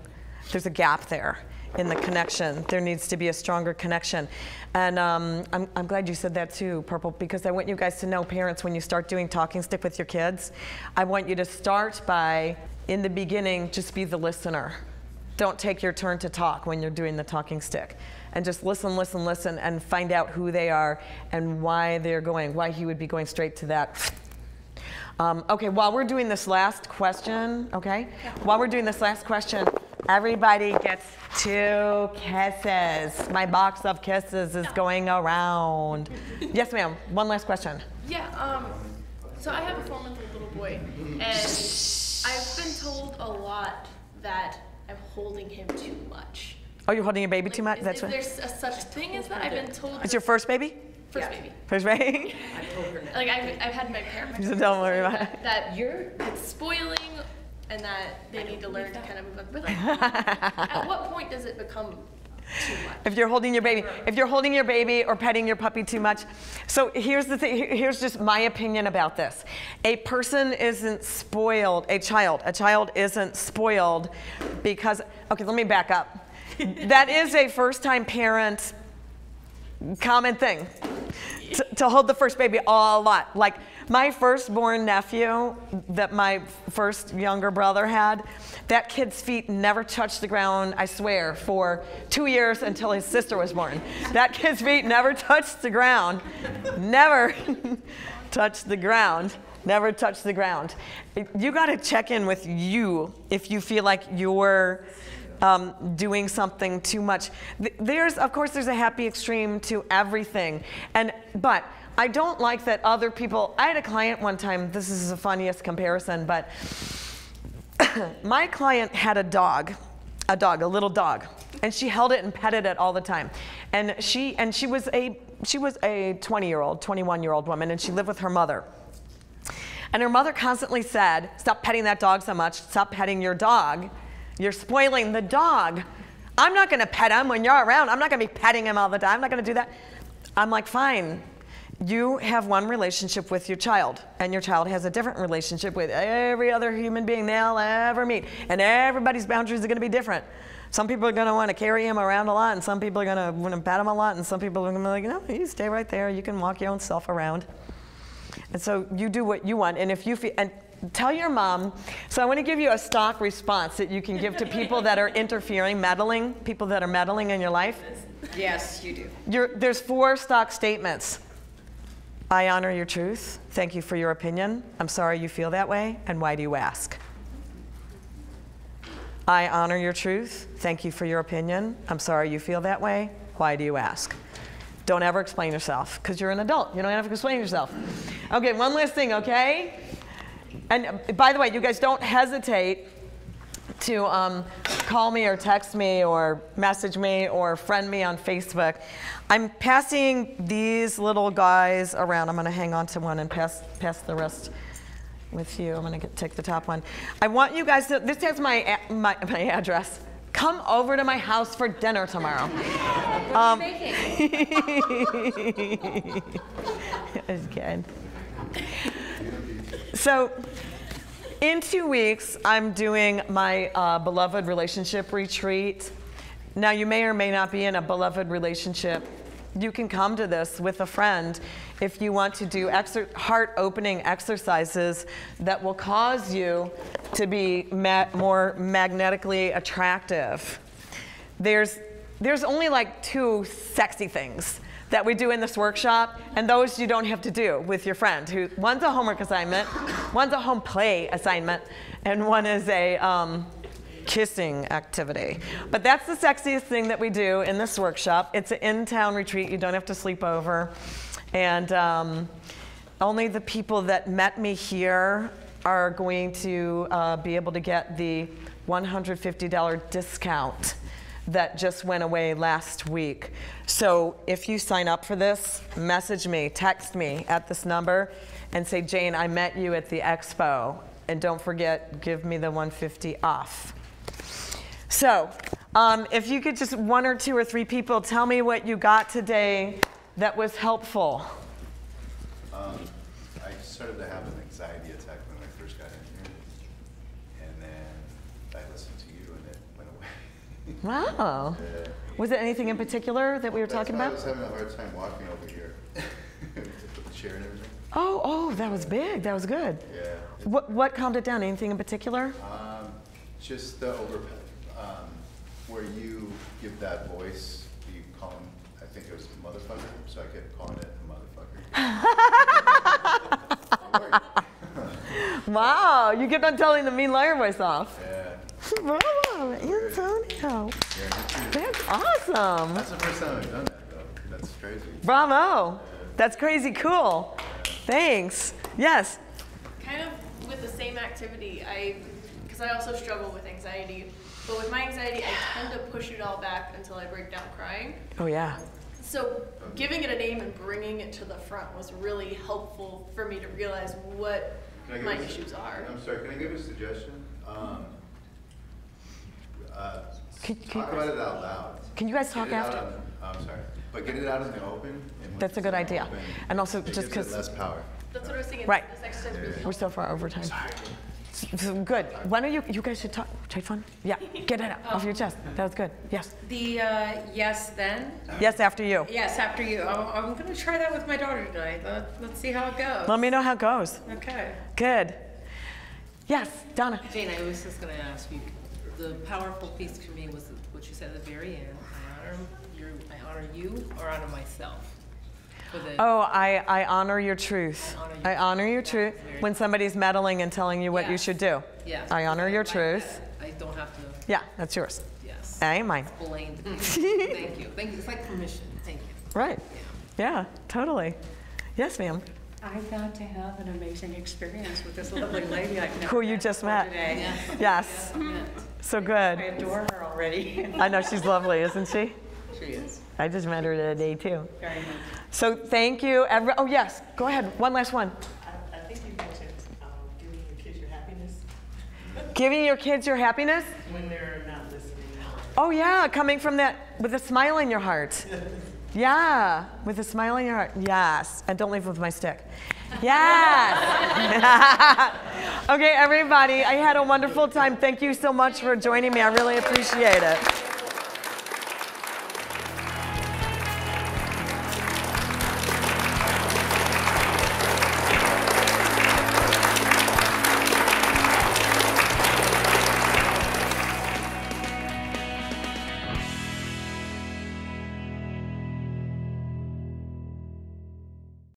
there's a gap there in the connection. There needs to be a stronger connection. And um, I'm, I'm glad you said that too, Purple, because I want you guys to know, parents, when you start doing talking stick with your kids, I want you to start by, in the beginning, just be the listener. Don't take your turn to talk when you're doing the talking stick. And just listen, listen, listen, and find out who they are and why they're going, why he would be going straight to that um, okay, while we're doing this last question, okay? While we're doing this last question, everybody gets two kisses. My box of kisses is going around. yes, ma'am. One last question. Yeah, um, so I have a four month old little boy, and I've been told a lot that I'm holding him too much. Oh, you're holding your baby too much? Is, That's is what. there s- a such thing as that? I've been told. It's your first baby? First baby. First baby? Like I've, I've had my parents. So don't worry about that, it. that you're it's spoiling, and that they need to learn to kind of move on. But like, at what point does it become too much? if you're holding your baby if you're holding your baby or petting your puppy too much so here's the thing here's just my opinion about this a person isn't spoiled a child a child isn't spoiled because okay let me back up that is a first time parent common thing to, to hold the first baby a lot. Like my firstborn nephew that my first younger brother had, that kid's feet never touched the ground, I swear, for two years until his sister was born. That kid's feet never touched the ground. Never touched the ground. Never touched the ground. You got to check in with you if you feel like you're um, doing something too much. There's, of course, there's a happy extreme to everything, and but I don't like that other people. I had a client one time. This is the funniest comparison, but my client had a dog, a dog, a little dog, and she held it and petted it all the time, and she and she was a she was a 20 year old, 21 year old woman, and she lived with her mother. And her mother constantly said, Stop petting that dog so much. Stop petting your dog. You're spoiling the dog. I'm not going to pet him when you're around. I'm not going to be petting him all the time. I'm not going to do that. I'm like, Fine. You have one relationship with your child, and your child has a different relationship with every other human being they'll ever meet. And everybody's boundaries are going to be different. Some people are going to want to carry him around a lot, and some people are going to want to pat him a lot, and some people are going to be like, no, you stay right there. You can walk your own self around. And so you do what you want. And if you feel, and tell your mom. So I want to give you a stock response that you can give to people that are interfering, meddling, people that are meddling in your life. Yes, you do. You're, there's four stock statements. I honor your truth. Thank you for your opinion. I'm sorry you feel that way. And why do you ask? I honor your truth. Thank you for your opinion. I'm sorry you feel that way. Why do you ask? Don't ever explain yourself because you're an adult. You don't have to explain yourself. Okay, one last thing, okay? And uh, by the way, you guys don't hesitate to um, call me or text me or message me or friend me on Facebook. I'm passing these little guys around. I'm going to hang on to one and pass, pass the rest with you. I'm going to take the top one. I want you guys to, this has my, my, my address. Come over to my house for dinner tomorrow. Um, It's good. So, in two weeks, I'm doing my uh, beloved relationship retreat. Now, you may or may not be in a beloved relationship. You can come to this with a friend if you want to do heart opening exercises that will cause you to be ma- more magnetically attractive. There's, there's only like two sexy things that we do in this workshop, and those you don't have to do with your friend. Who one's a homework assignment, one's a home play assignment, and one is a um, kissing activity. But that's the sexiest thing that we do in this workshop. It's an in-town retreat. You don't have to sleep over, and um, only the people that met me here are going to uh, be able to get the $150 discount that just went away last week. So if you sign up for this, message me, text me at this number and say, Jane, I met you at the expo. And don't forget, give me the 150 off. So um, if you could just one or two or three people tell me what you got today that was helpful. Um, I started to have an anxiety attack when I first got in here. And then I listened to you and it went away. Wow. Yeah. Was it anything in particular that we were talking That's why about? I was having a hard time walking over here. Chair and everything. Oh, oh, that was big. That was good. Yeah. What, what calmed it down? Anything in particular? Um, just the over, um, where you give that voice, you call him, I think it was motherfucker, so I kept calling it a motherfucker. Wow, you kept on telling the mean liar voice off. Yeah. Bravo, Antonio. Yeah, me too. That's awesome. That's the first time I've done that though. That's crazy. Bravo. That's crazy cool. Thanks. Yes. kind of with the same activity, I, because I also struggle with anxiety, but with my anxiety, I tend to push it all back until I break down crying. Oh, yeah. So giving it a name and bringing it to the front was really helpful for me to realize what Can I my a issues are. I'm sorry, can I give a suggestion? Um, uh, Can- can- Talk about it out loud. Can you guys talk it out after? on- I'm sorry, but get it out in the open. and That's a good idea. open, And also it just because Less power. That's what I was thinking. Right. This We're helped. so far over time. So Good. Why don't you, you guys should talk, trade fun? Yeah, get it out off your chest. That was good. Yes. The uh, yes, then? Yes, after you. Yes, after you. I'm, I'm going to try that with my daughter tonight. Let, let's see how it goes. Let me know how it goes. Okay. Good. Yes, Donna. Jane, I was just gonna ask you, the powerful piece for me was what you said at the very end. I honor your, I honor you or honor myself. Oh, I, I honor your truth. I honor your I honor your truth when somebody's meddling and telling you what you should do. yes. I honor your truth. that. I don't have to, Yeah, that's yours. yes. I Ain't mine. Explain. Thank you, thank you. It's like permission, thank you. Right. Yeah, totally. Yes, ma'am. I got to have an amazing experience with this lovely lady I've never Who you just met. today. Yes. So good. I adore her already. I know she's lovely, isn't she? She is. I just met her today too. Very much. So thank you. Every, oh yes, go ahead. One last one. I, I think you mentioned um, giving your kids your happiness Giving your kids your happiness. when they're not listening. Oh yeah, coming from that with a smile in your heart. Yeah, with a smile in your heart. Yes, and don't leave with my stick. Yes. okay, everybody, I had a wonderful time. Thank you so much for joining me. I really appreciate it.